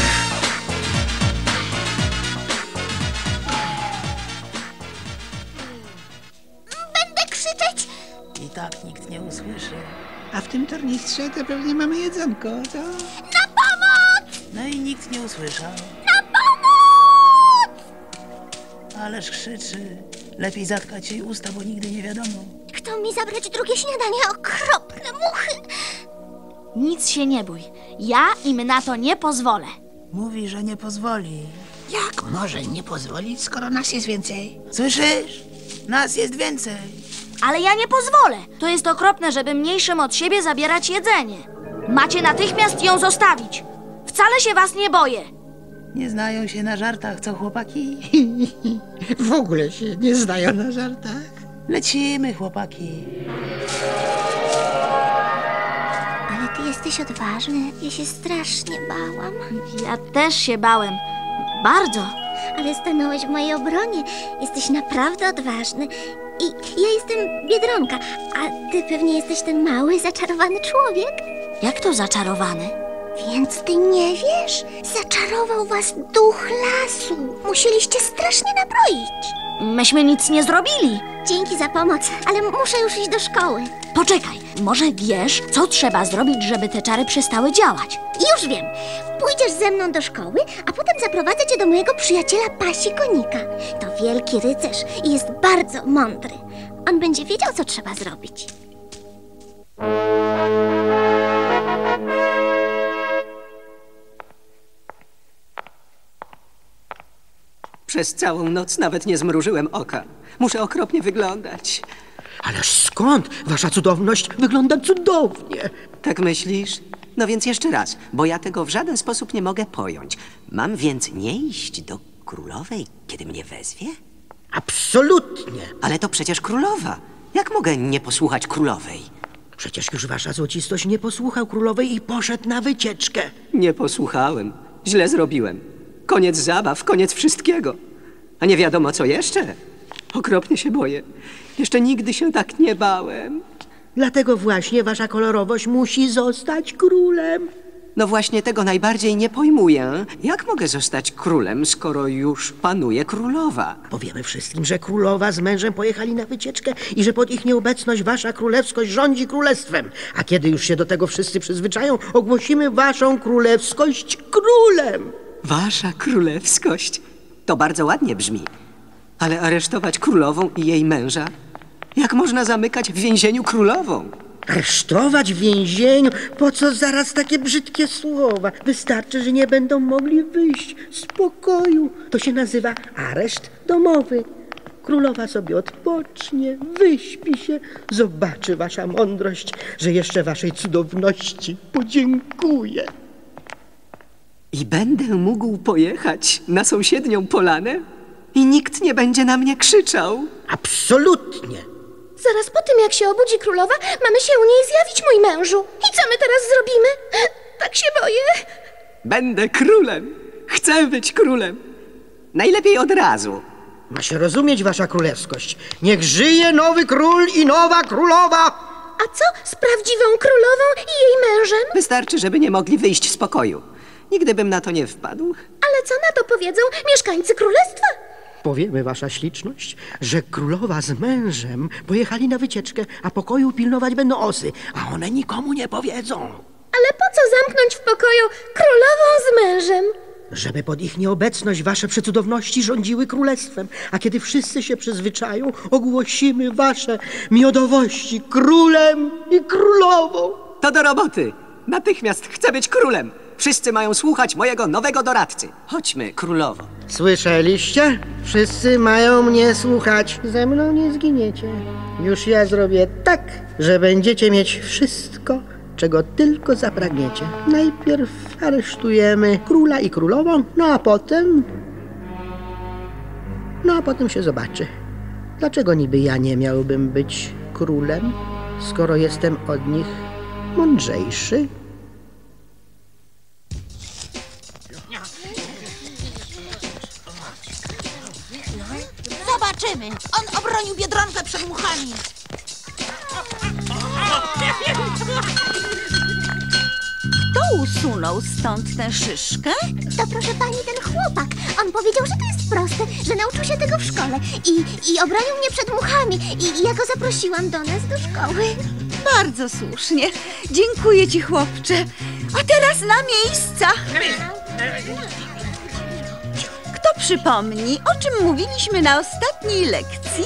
Będę krzyczeć! I tak nikt nie usłyszy. A w tym tornistrze to pewnie mamy jedzonko, co? Na pomoc! No i nikt nie usłyszał. Na pomoc! Ależ krzyczy. Lepiej zatkać jej usta, bo nigdy nie wiadomo. Chcą mi zabrać drugie śniadanie, okropne muchy! Nic się nie bój. Ja im na to nie pozwolę. Mówi, że nie pozwoli. Jak może nie pozwolić, skoro nas jest więcej? Słyszysz? Nas jest więcej. Ale ja nie pozwolę. To jest okropne, żeby mniejszym od siebie zabierać jedzenie. Macie natychmiast ją zostawić. Wcale się was nie boję. Nie znają się na żartach, co chłopaki? W ogóle się nie znają na żartach. Lecimy, chłopaki. Ale ty jesteś odważny. Ja się strasznie bałam. Ja też się bałem. Bardzo. Ale stanąłeś w mojej obronie. Jesteś naprawdę odważny. I ja jestem Biedronka, a ty pewnie jesteś ten mały, zaczarowany człowiek. Jak to zaczarowany? Więc ty nie wiesz? Zaczarował was duch lasu. Musieliście strasznie nabroić. Myśmy nic nie zrobili. Dzięki za pomoc, ale muszę już iść do szkoły. Poczekaj, może wiesz, co trzeba zrobić, żeby te czary przestały działać? Już wiem. Pójdziesz ze mną do szkoły, a potem zaprowadzę cię do mojego przyjaciela Pasi Konika. To wielki rycerz i jest bardzo mądry. On będzie wiedział, co trzeba zrobić. Przez całą noc nawet nie zmrużyłem oka. Muszę okropnie wyglądać. Ależ skąd? Wasza cudowność wygląda cudownie. Tak myślisz? No więc jeszcze raz, bo ja tego w żaden sposób nie mogę pojąć. Mam więc nie iść do królowej, kiedy mnie wezwie? Absolutnie. Ale to przecież królowa. Jak mogę nie posłuchać królowej? Przecież już wasza złocistość nie posłuchał królowej i poszedł na wycieczkę. Nie posłuchałem. Źle zrobiłem. Koniec zabaw, koniec wszystkiego. A nie wiadomo co jeszcze. Okropnie się boję. Jeszcze nigdy się tak nie bałem. Dlatego właśnie wasza kolorowość musi zostać królem. No właśnie tego najbardziej nie pojmuję. Jak mogę zostać królem, skoro już panuje królowa? Powiemy wszystkim, że królowa z mężem pojechali na wycieczkę i że pod ich nieobecność wasza królewskość rządzi królestwem. A kiedy już się do tego wszyscy przyzwyczają, ogłosimy waszą królewskość królem. Wasza królewskość. To bardzo ładnie brzmi. Ale aresztować królową i jej męża? Jak można zamykać w więzieniu królową? Aresztować w więzieniu? Po co zaraz takie brzydkie słowa? Wystarczy, że nie będą mogli wyjść z pokoju. To się nazywa areszt domowy. Królowa sobie odpocznie, wyśpi się, zobaczy wasza mądrość, że jeszcze waszej cudowności podziękuje. I będę mógł pojechać na sąsiednią polanę? I nikt nie będzie na mnie krzyczał? Absolutnie. Zaraz po tym, jak się obudzi królowa, mamy się u niej zjawić, mój mężu. I co my teraz zrobimy? Tak się boję. Będę królem. Chcę być królem. Najlepiej od razu. Ma się rozumieć, wasza królewskość. Niech żyje nowy król i nowa królowa! A co z prawdziwą królową i jej mężem? Wystarczy, żeby nie mogli wyjść z pokoju. Nigdy bym na to nie wpadł. Ale co na to powiedzą mieszkańcy królestwa? Powiemy, wasza śliczność, że królowa z mężem pojechali na wycieczkę, a pokoju pilnować będą osy, a one nikomu nie powiedzą. Ale po co zamknąć w pokoju królową z mężem? Żeby pod ich nieobecność wasze przecudowności rządziły królestwem, a kiedy wszyscy się przyzwyczają, ogłosimy wasze miodowości królem i królową. To do roboty. Natychmiast chcę być królem. Wszyscy mają słuchać mojego nowego doradcy. Chodźmy, królowo. Słyszeliście? Wszyscy mają mnie słuchać. Ze mną nie zginiecie. Już ja zrobię tak, że będziecie mieć wszystko, czego tylko zapragniecie. Najpierw aresztujemy króla i królową, no a potem... No a potem się zobaczy. Dlaczego niby ja nie miałbym być królem, skoro jestem od nich mądrzejszy? On obronił Biedronkę przed muchami. Kto usunął stąd tę szyszkę? To proszę pani ten chłopak. On powiedział, że to jest proste, że nauczył się tego w szkole i, i obronił mnie przed muchami. I, I ja go zaprosiłam do nas do szkoły. Bardzo słusznie. Dziękuję ci, chłopcze. A teraz na miejsca. Kto przypomni, o czym mówiliśmy na ostatniej lekcji?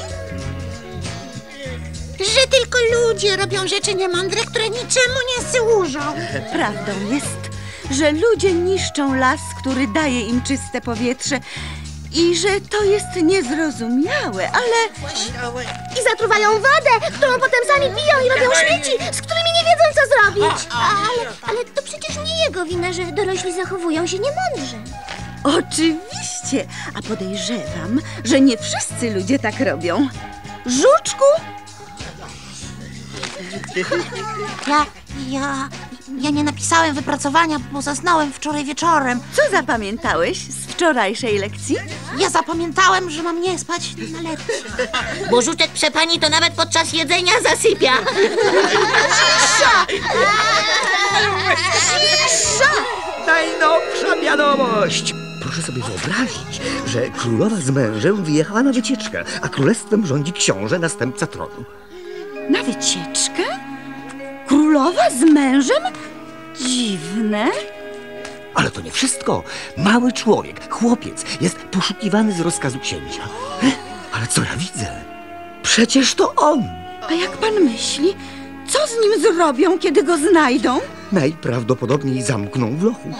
Że tylko ludzie robią rzeczy niemądre, które niczemu nie służą. Prawdą jest, że ludzie niszczą las, który daje im czyste powietrze i że to jest niezrozumiałe, ale... I zatruwają wodę, którą potem sami piją i robią śmieci, z którymi nie wiedzą, co zrobić. Ale, ale to przecież nie jego wina, że dorośli zachowują się niemądrze. Oczywiście, a podejrzewam, że nie wszyscy ludzie tak robią. Żuczku, Ja, ja, ja nie napisałem wypracowania, bo zasnąłem wczoraj wieczorem. Co zapamiętałeś z wczorajszej lekcji? Ja zapamiętałem, że mam nie spać na lekcji. Bo żuczek przepani to nawet podczas jedzenia zasypia. Najnowsza wiadomość! Proszę sobie wyobrazić, że królowa z mężem wyjechała na wycieczkę, a królestwem rządzi książę, następca tronu. Na wycieczkę? Królowa z mężem? Dziwne. Ale to nie wszystko. Mały człowiek, chłopiec, jest poszukiwany z rozkazu księcia. Ale co ja widzę? Przecież to on! A jak pan myśli, co z nim zrobią, kiedy go znajdą? Najprawdopodobniej zamkną w lochu.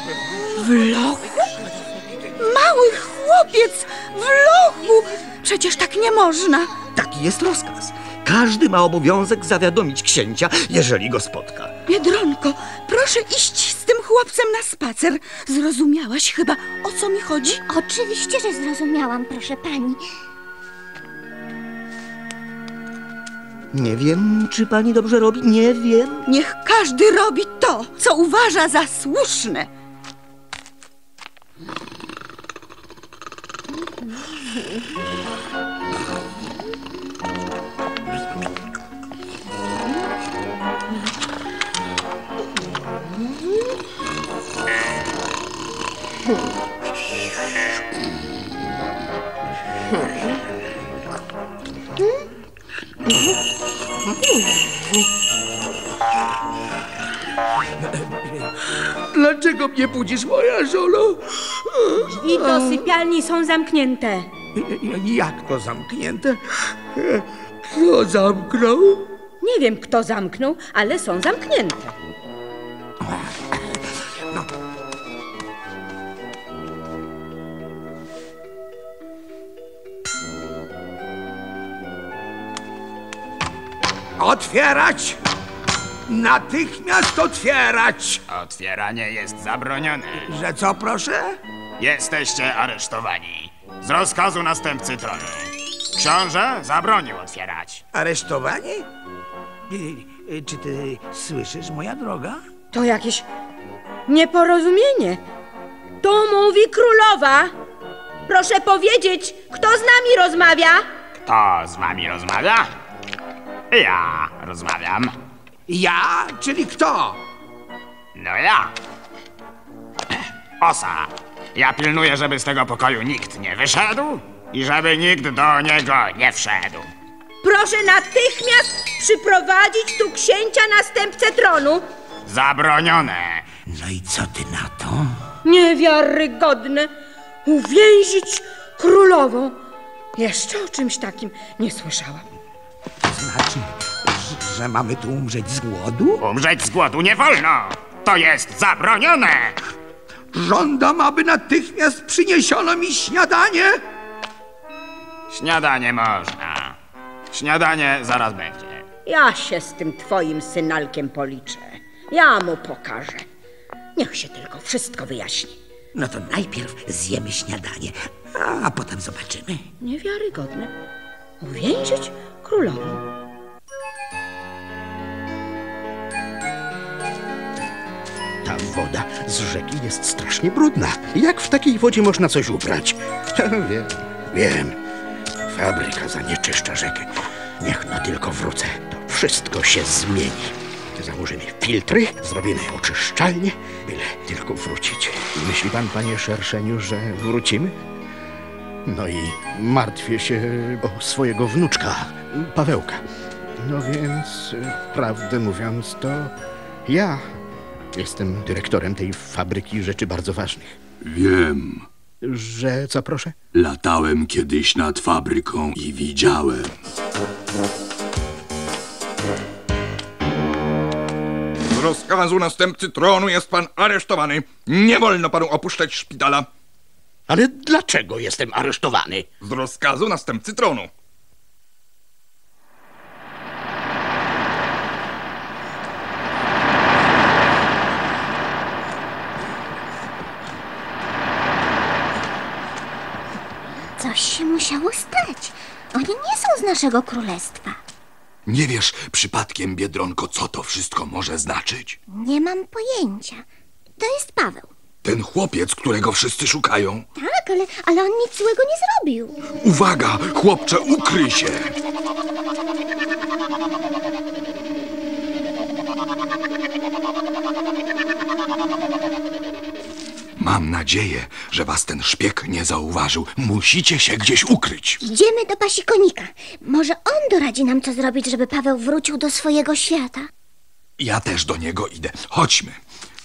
W lochu? Mały chłopiec w lochu! Przecież tak nie można. Taki jest rozkaz. Każdy ma obowiązek zawiadomić księcia, jeżeli go spotka. Biedronko, proszę iść z tym chłopcem na spacer. Zrozumiałaś chyba, o co mi chodzi? Oczywiście, że zrozumiałam, proszę pani. Nie wiem, czy pani dobrze robi, nie wiem. Niech każdy robi to, co uważa za słuszne. Mm-hmm. Dlaczego mnie budzisz, moja żono? Drzwi do sypialni są zamknięte. Jak to zamknięte? Kto zamknął? Nie wiem, kto zamknął, ale są zamknięte. Otwierać! Natychmiast otwierać! Otwieranie jest zabronione. Że co, proszę? Jesteście aresztowani. Z rozkazu następcy tronu. Książę zabronił otwierać. Aresztowani? Czy ty słyszysz, moja droga? To jakieś nieporozumienie. To mówi królowa. Proszę powiedzieć, kto z nami rozmawia? Kto z wami rozmawia? Ja rozmawiam. Ja? Czyli kto? No ja. Osa. Ja pilnuję, żeby z tego pokoju nikt nie wyszedł i żeby nikt do niego nie wszedł. Proszę natychmiast przyprowadzić tu księcia następcę tronu. Zabronione. No i co ty na to? Niewiarygodne. Uwięzić królową. Jeszcze o czymś takim nie słyszałam. Znaczy, że- mamy tu umrzeć z głodu? Umrzeć z głodu nie wolno. To jest zabronione. Żądam, aby natychmiast przyniesiono mi śniadanie. Śniadanie można. Śniadanie zaraz będzie. Ja się z tym twoim synalkiem policzę. Ja mu pokażę. Niech się tylko wszystko wyjaśni. No to najpierw zjemy śniadanie, a potem zobaczymy. Niewiarygodne. Uwięzić królową. Ta woda z rzeki jest strasznie brudna. Jak w takiej wodzie można coś ubrać? wiem, wiem. Fabryka zanieczyszcza rzekę. Niech no tylko wrócę, to wszystko się zmieni. Założymy filtry, zrobimy oczyszczalnię, byle tylko wrócić. Myśli pan, panie Szerszeniu, że wrócimy? No i martwię się o swojego wnuczka, Pawełka. No więc, y, prawdę mówiąc, to ja jestem dyrektorem tej fabryki rzeczy bardzo ważnych. Wiem. Że co proszę? Latałem kiedyś nad fabryką i widziałem. Z rozkazu następcy tronu jest pan aresztowany. Nie wolno panu opuszczać szpitala. Ale dlaczego jestem aresztowany? Z rozkazu następcy tronu. Coś się musiało stać. Oni nie są z naszego królestwa. Nie wiesz przypadkiem, Biedronko, co to wszystko może znaczyć? Nie mam pojęcia. To jest Paweł. Ten chłopiec, którego wszyscy szukają. Tak, ale, ale on nic złego nie zrobił. Uwaga, chłopcze, ukryj się! Mam nadzieję, że was ten szpieg nie zauważył. Musicie się gdzieś ukryć. Idziemy do pasikonika. Może on doradzi nam, co zrobić, żeby Paweł wrócił do swojego świata. Ja też do niego idę. Chodźmy.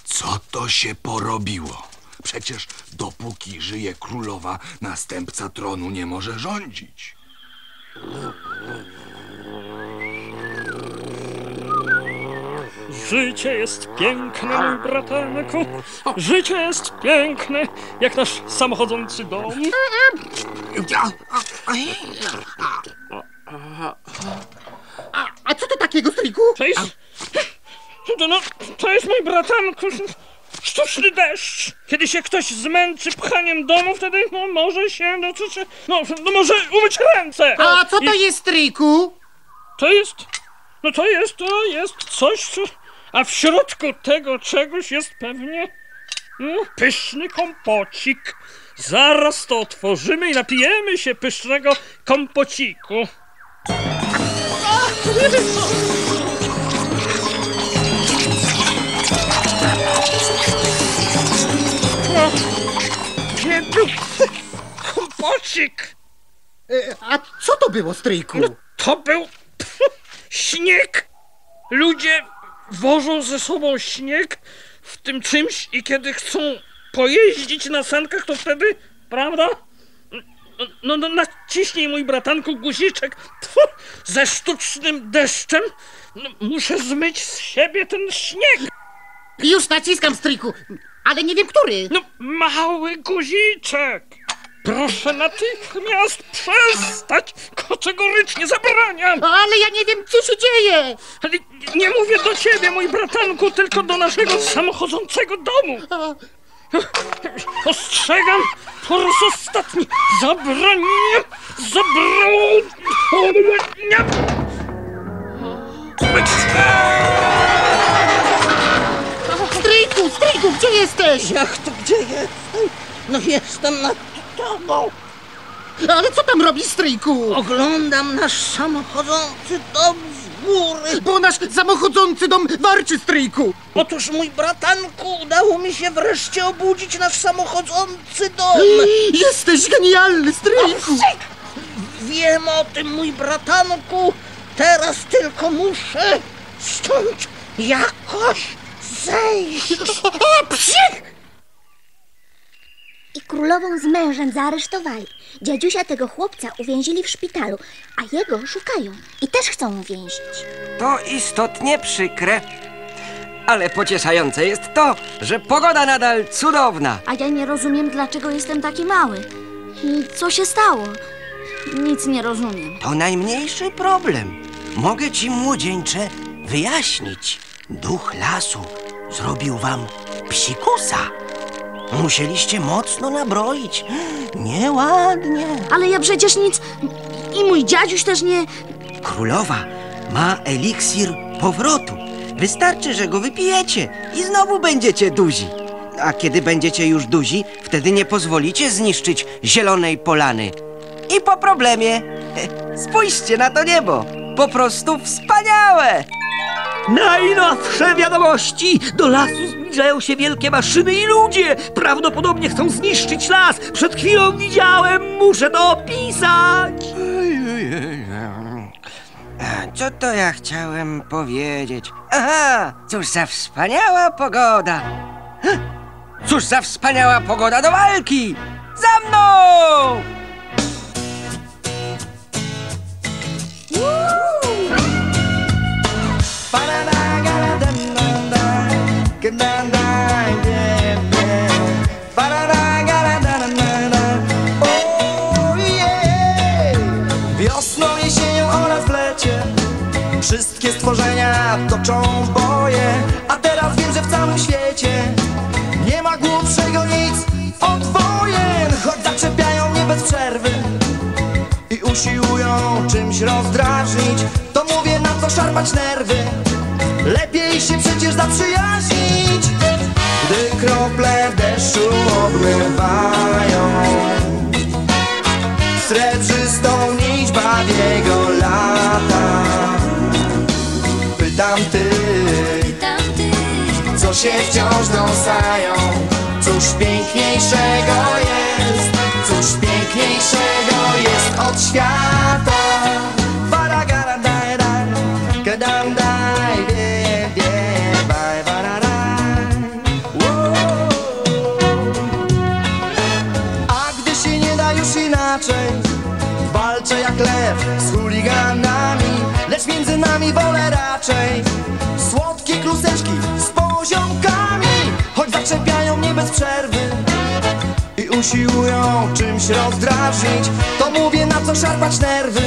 Co to się porobiło? Przecież dopóki żyje królowa, następca tronu nie może rządzić. Życie jest piękne, mój bratanku. Życie jest piękne, jak nasz samochodzący dom. A co to takiego, stryjku? To jest... To, no, to jest mój bratanku. Sztuczny deszcz. Kiedy się ktoś zmęczy pchaniem domu, wtedy no, może się, no, czy, czy, no, no może umyć ręce. A co to I- jest, stryjku? To jest, no to jest, to jest coś, co, a w środku tego czegoś jest pewnie mm, pyszny kompocik. Zaraz to otworzymy i napijemy się pysznego kompociku. O, Nie był kompocik. E, A co to było, stryjku? No, to był śnieg. Ludzie wożą ze sobą śnieg w tym czymś i kiedy chcą pojeździć na sankach, to wtedy, prawda? No, no, naciśnij mój bratanku guziczek Tfu, ze sztucznym deszczem. No, muszę zmyć z siebie ten śnieg. Już naciskam, stryjku, ale nie wiem, który. No, mały guziczek. Proszę natychmiast przestać! Kategorycznie zabraniam! Ale ja nie wiem, co się dzieje! Ale nie mówię do ciebie, mój bratanku, tylko do naszego samochodzącego domu! Ostrzegam po raz ostatni! Zabraniam! Zabraniam! Stryjku, stryjku, gdzie jesteś? Jak to gdzie jestem? No jestem nad tobą. Ale co tam robisz, stryjku? Oglądam nasz samochodzący dom z góry. Bo nasz samochodzący dom warczy, stryjku! Otóż, mój bratanku, udało mi się wreszcie obudzić nasz samochodzący dom. Jesteś genialny, stryjku! Wiem o tym, mój bratanku. Teraz tylko muszę stąd jakoś zejść. Psich! I królową z mężem zaaresztowali. Dziadziusia tego chłopca uwięzili w szpitalu, a jego szukają i też chcą uwięzić. To istotnie przykre. Ale pocieszające jest to, że pogoda nadal cudowna. A ja nie rozumiem, dlaczego jestem taki mały. I co się stało? Nic nie rozumiem. To najmniejszy problem. Mogę ci, młodzieńcze, wyjaśnić. Duch lasu zrobił wam psikusa. Musieliście mocno nabroić. Nieładnie. Ale ja przecież nic... I mój dziadziuś też nie... Królowa ma eliksir powrotu. Wystarczy, że go wypijecie i znowu będziecie duzi. A kiedy będziecie już duzi, wtedy nie pozwolicie zniszczyć zielonej polany. I po problemie. Spójrzcie na to niebo. Po prostu wspaniałe. Najnowsze wiadomości! Do lasu zbliżają się wielkie maszyny i ludzie! Prawdopodobnie chcą zniszczyć las! Przed chwilą widziałem, muszę to opisać! A Co to ja chciałem powiedzieć? Aha, cóż za wspaniała pogoda! Cóż za wspaniała pogoda do walki! Za mną! Wiosną, jesienią oraz w lecie Wszystkie stworzenia toczą boje A teraz wiem, że w całym świecie Nie ma głupszego nic od wojen Choć zaczepiają mnie bez przerwy usiłują czymś rozdrażnić To mówię na co szarpać nerwy Lepiej się przecież zaprzyjaźnić Gdy krople deszczu obmywają. Srebrzystą nić babiego lata. Pytam tych, co się wciąż dąsają Cóż piękniejszego jest, cóż piękniejszego jest od świata wolę raczej Słodkie kluseczki z poziomkami Choć zaczepiają mnie bez przerwy I usiłują czymś rozdrażnić To mówię na co szarpać nerwy.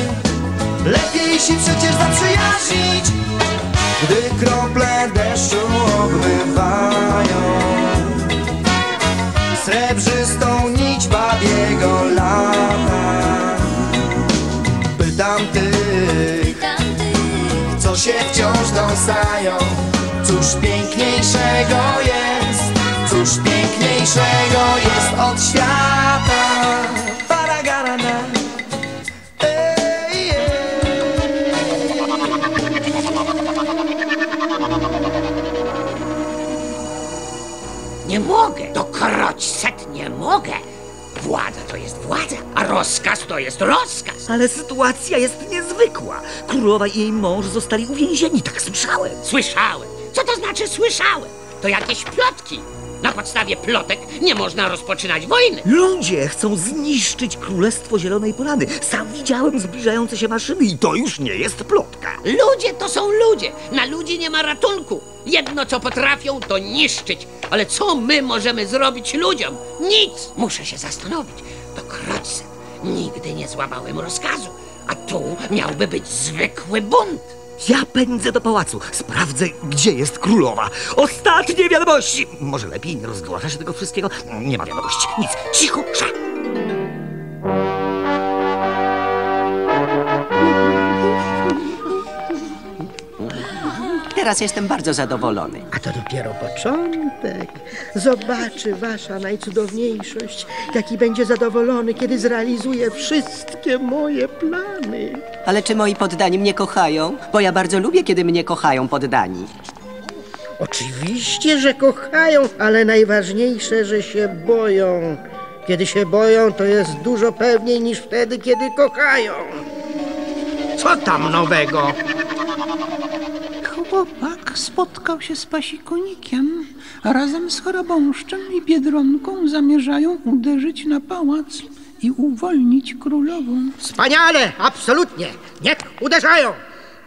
Lepiej się przecież zaprzyjaźnić Gdy krople deszczu się wciąż dąsają Cóż piękniejszego jest, cóż piękniejszego jest od świata Paragarana. Ej, Nie mogę, dokroć set nie mogę. Władza to jest władza, a rozkaz to jest rozkaz. Ale sytuacja jest niezwykła. Królowa i jej mąż zostali uwięzieni, tak słyszałem. Słyszałem. Co to znaczy słyszałem? To jakieś plotki. Na podstawie plotek nie można rozpoczynać wojny. Ludzie chcą zniszczyć Królestwo Zielonej Polany. Sam widziałem zbliżające się maszyny i to już nie jest plotka. Ludzie to są ludzie. Na ludzi nie ma ratunku. Jedno, co potrafią, to niszczyć. Ale co my możemy zrobić ludziom? Nic. Muszę się zastanowić. To Kroćset. Nigdy nie złamałem rozkazu. A tu miałby być zwykły bunt. Ja pędzę do pałacu, sprawdzę, gdzie jest królowa. Ostatnie wiadomości! Może lepiej nie rozgłaszać tego wszystkiego? Nie ma wiadomości. Nic. Cicho, sza. Teraz jestem bardzo zadowolony. A to dopiero początek. Zobaczy wasza najcudowniejszość, jaki będzie zadowolony, kiedy zrealizuje wszystkie moje plany. Ale czy moi poddani mnie kochają? Bo ja bardzo lubię, kiedy mnie kochają poddani. Oczywiście, że kochają, ale najważniejsze, że się boją. Kiedy się boją, to jest dużo pewniej niż wtedy, kiedy kochają. Co tam nowego? Chłopak spotkał się z pasikonikiem. Razem z chrabąszczem i biedronką zamierzają uderzyć na pałac i uwolnić królową. Wspaniale, absolutnie. Niech uderzają.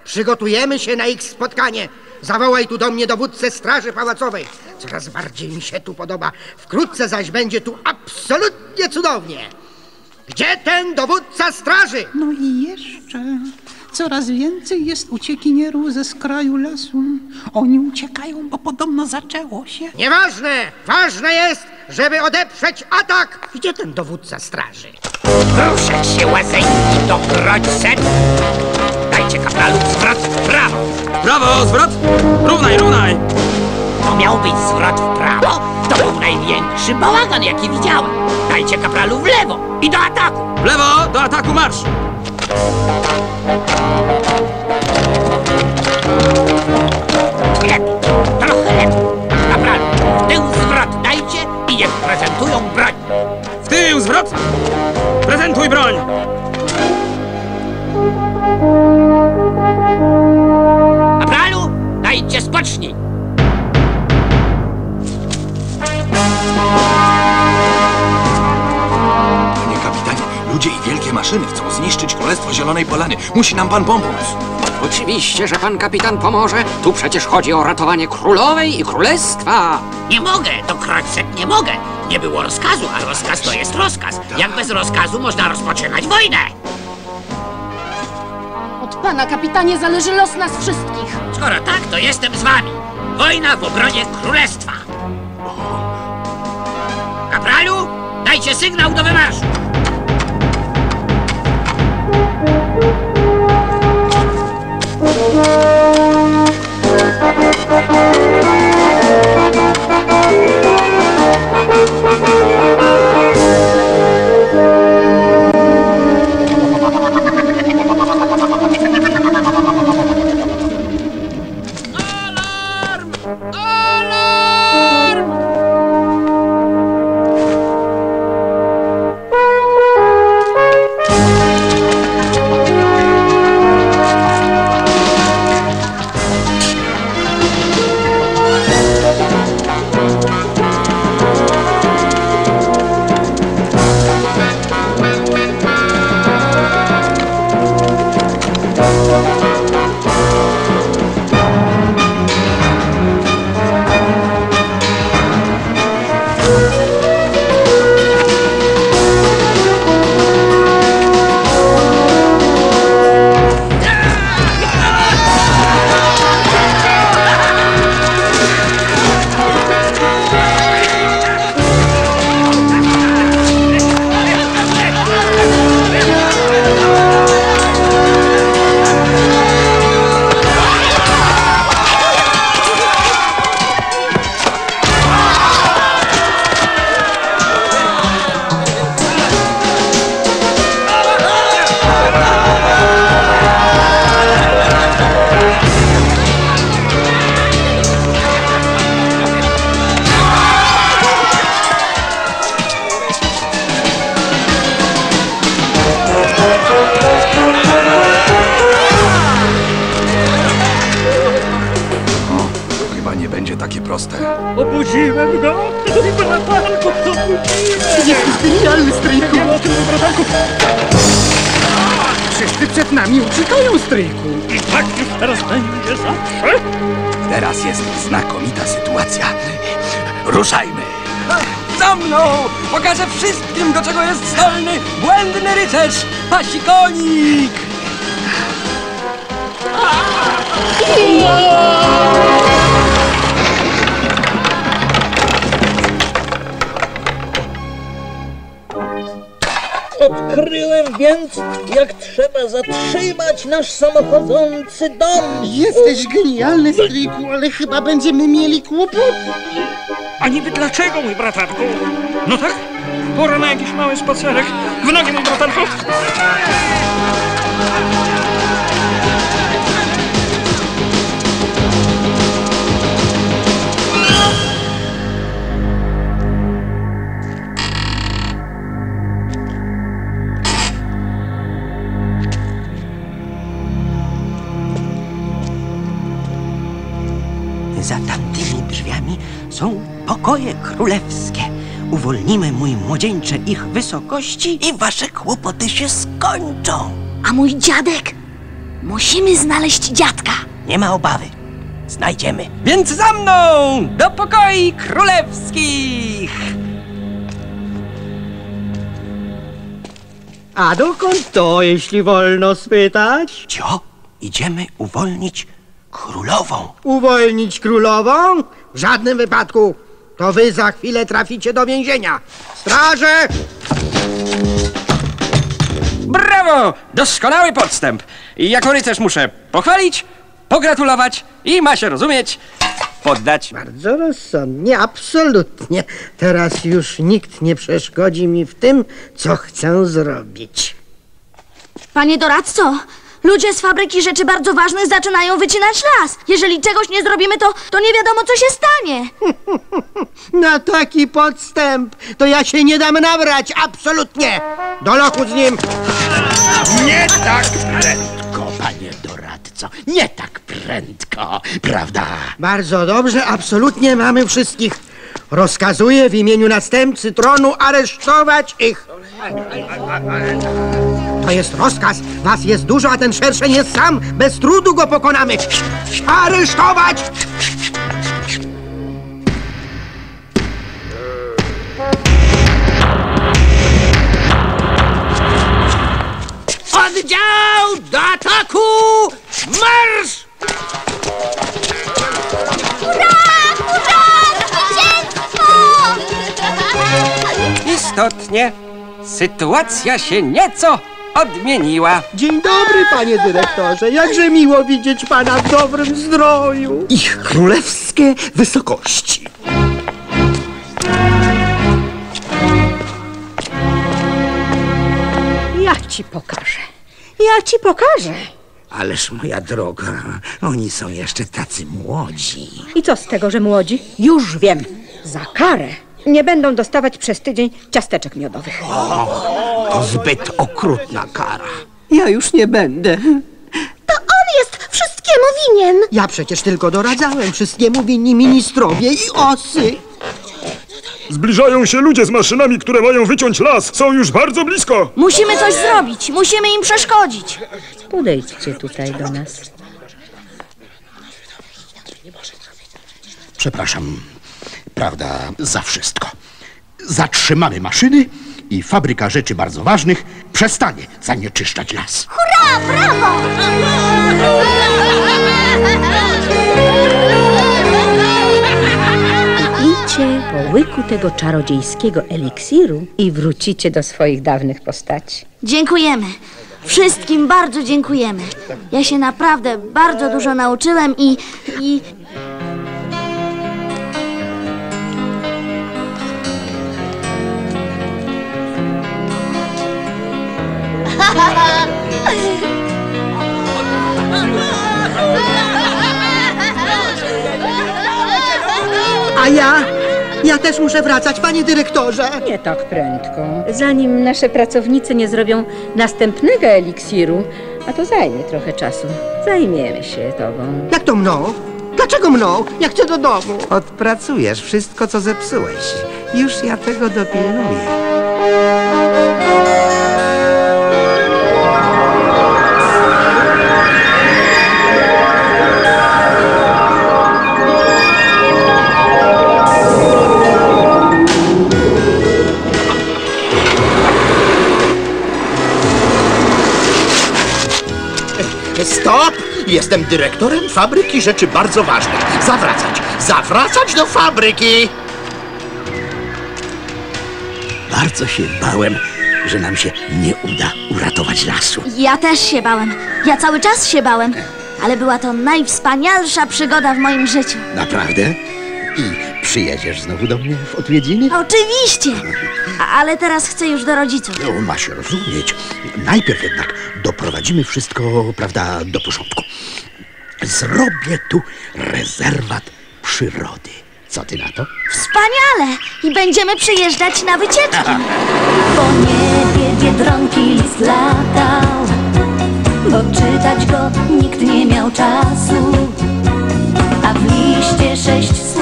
Przygotujemy się na ich spotkanie. Zawołaj tu do mnie dowódcę straży pałacowej. Coraz bardziej mi się tu podoba. Wkrótce zaś będzie tu absolutnie cudownie. Gdzie ten dowódca straży? No i jeszcze coraz więcej jest uciekinierów ze skraju lasu. Oni uciekają, bo podobno zaczęło się. Nieważne! Ważne jest, żeby odeprzeć atak! Gdzie ten dowódca straży? Ruszać się łazeńki do Kroćset. Dajcie kapralu zwrot w prawo. Brawo, zwrot! Równaj, równaj! To miał być zwrot w prawo? To był największy bałagan, jaki widziałem. Dajcie kapralu w lewo i do ataku. W lewo, do ataku marsz! Lepiej, trochę lepiej. Kapralu, w zwrot dajcie i niech prezentują broń. W tył, zwrot! Prezentuj broń! Wielkie maszyny chcą zniszczyć Królestwo Zielonej Polany. Musi nam pan pomóc. Oczywiście, że pan kapitan pomoże. Tu przecież chodzi o ratowanie królowej i królestwa. Nie mogę, do Kroćset nie mogę. Nie było rozkazu, a rozkaz to jest rozkaz. Jak bez rozkazu można rozpoczynać wojnę? Od pana, kapitanie, zależy los nas wszystkich. Skoro tak, to jestem z wami. Wojna w obronie królestwa. Kapralu, dajcie sygnał do wymarszu. Música samochodzący dom. Jesteś genialny, stryjku, ale chyba będziemy mieli kłopot. A niby dlaczego, mój bratanku? No tak? Pora na jakiś mały spacerek. W nogi, mój bratanku! Pokoje królewskie. Uwolnimy mój młodzieńcze ich wysokości i wasze kłopoty się skończą. A mój dziadek? Musimy znaleźć dziadka. Nie ma obawy. Znajdziemy. Więc za mną! Do pokoi królewskich! A dokąd to, jeśli wolno spytać? Cio, idziemy uwolnić królową. Uwolnić królową? W żadnym wypadku. To wy za chwilę traficie do więzienia. Straże! Brawo! Doskonały podstęp! I jako rycerz muszę pochwalić, pogratulować i ma się rozumieć, poddać. Bardzo rozsądnie, absolutnie. Teraz już nikt nie przeszkodzi mi w tym, co chcę zrobić. Panie doradco, ludzie z fabryki rzeczy bardzo ważnych zaczynają wycinać las. Jeżeli czegoś nie zrobimy, to, to nie wiadomo, co się stanie. Na taki podstęp to ja się nie dam nabrać, absolutnie. Do lochu z nim. Nie tak prędko, panie doradco. Nie tak prędko, prawda? Bardzo dobrze, absolutnie mamy wszystkich. Rozkazuję w imieniu następcy tronu aresztować ich. To jest rozkaz. Was jest dużo, a ten szerszeń jest sam. Bez trudu go pokonamy. Aresztować! Oddział do ataku! Marsz! Istotnie, sytuacja się nieco odmieniła. Dzień dobry, panie dyrektorze. Jakże miło widzieć pana w dobrym zdroju. Ich królewskie wysokości. Ja ci pokażę. Ja ci pokażę. Ależ moja droga, oni są jeszcze tacy młodzi. I co z tego, że młodzi? Już wiem. Za karę nie będą dostawać przez tydzień ciasteczek miodowych. To zbyt okrutna kara. Ja już nie będę. To on jest wszystkiemu winien. Ja przecież tylko doradzałem wszystkiemu winni ministrowie i osy. Zbliżają się ludzie z maszynami, które mają wyciąć las. Są już bardzo blisko. Musimy coś zrobić. Musimy im przeszkodzić. Podejdźcie tutaj do nas. Przepraszam, prawda, za wszystko. Zatrzymamy maszyny i fabryka rzeczy bardzo ważnych przestanie zanieczyszczać las. Hurra, brawo! Idźcie po łyku tego czarodziejskiego eliksiru i wrócicie do swoich dawnych postaci. Dziękujemy. Wszystkim bardzo dziękujemy. Ja się naprawdę bardzo dużo nauczyłem i. i. A ja? Ja też muszę wracać, panie dyrektorze. Nie tak prędko. Zanim nasze pracownicy nie zrobią następnego eliksiru, a to zajmie trochę czasu, zajmiemy się tobą. Jak to mną? Dlaczego mną? Ja chcę do domu. Odpracujesz wszystko, co zepsułeś. Już ja tego dopilnuję. Stop! Jestem dyrektorem fabryki rzeczy bardzo ważnych. Zawracać! Zawracać do fabryki! Bardzo się bałem, że nam się nie uda uratować lasu. Ja też się bałem. Ja cały czas się bałem. Ale była to najwspanialsza przygoda w moim życiu. Naprawdę? I przyjedziesz znowu do mnie w odwiedziny? Oczywiście! Ale teraz chcę już do rodziców. No, ma się rozumieć. Najpierw jednak doprowadzimy wszystko, prawda, do porządku. Zrobię tu rezerwat przyrody. Co ty na to? Wspaniale! I będziemy przyjeżdżać na wycieczki. Po niebie biedronki list latał Bo czytać go nikt nie miał czasu A w liście sześć słówek,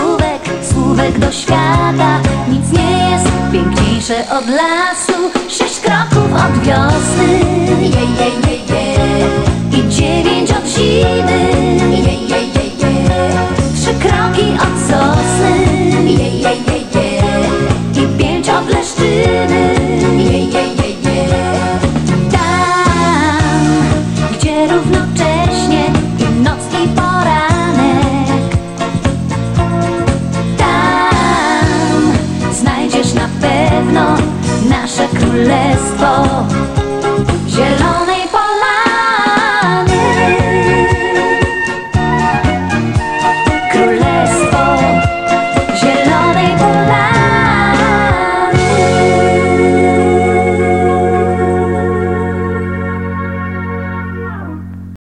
słówek do świata. Nic nie jest piękniejsze od lasu. Sześć kroków od wiosny, je, je, je, je. I dziewięć od zimy,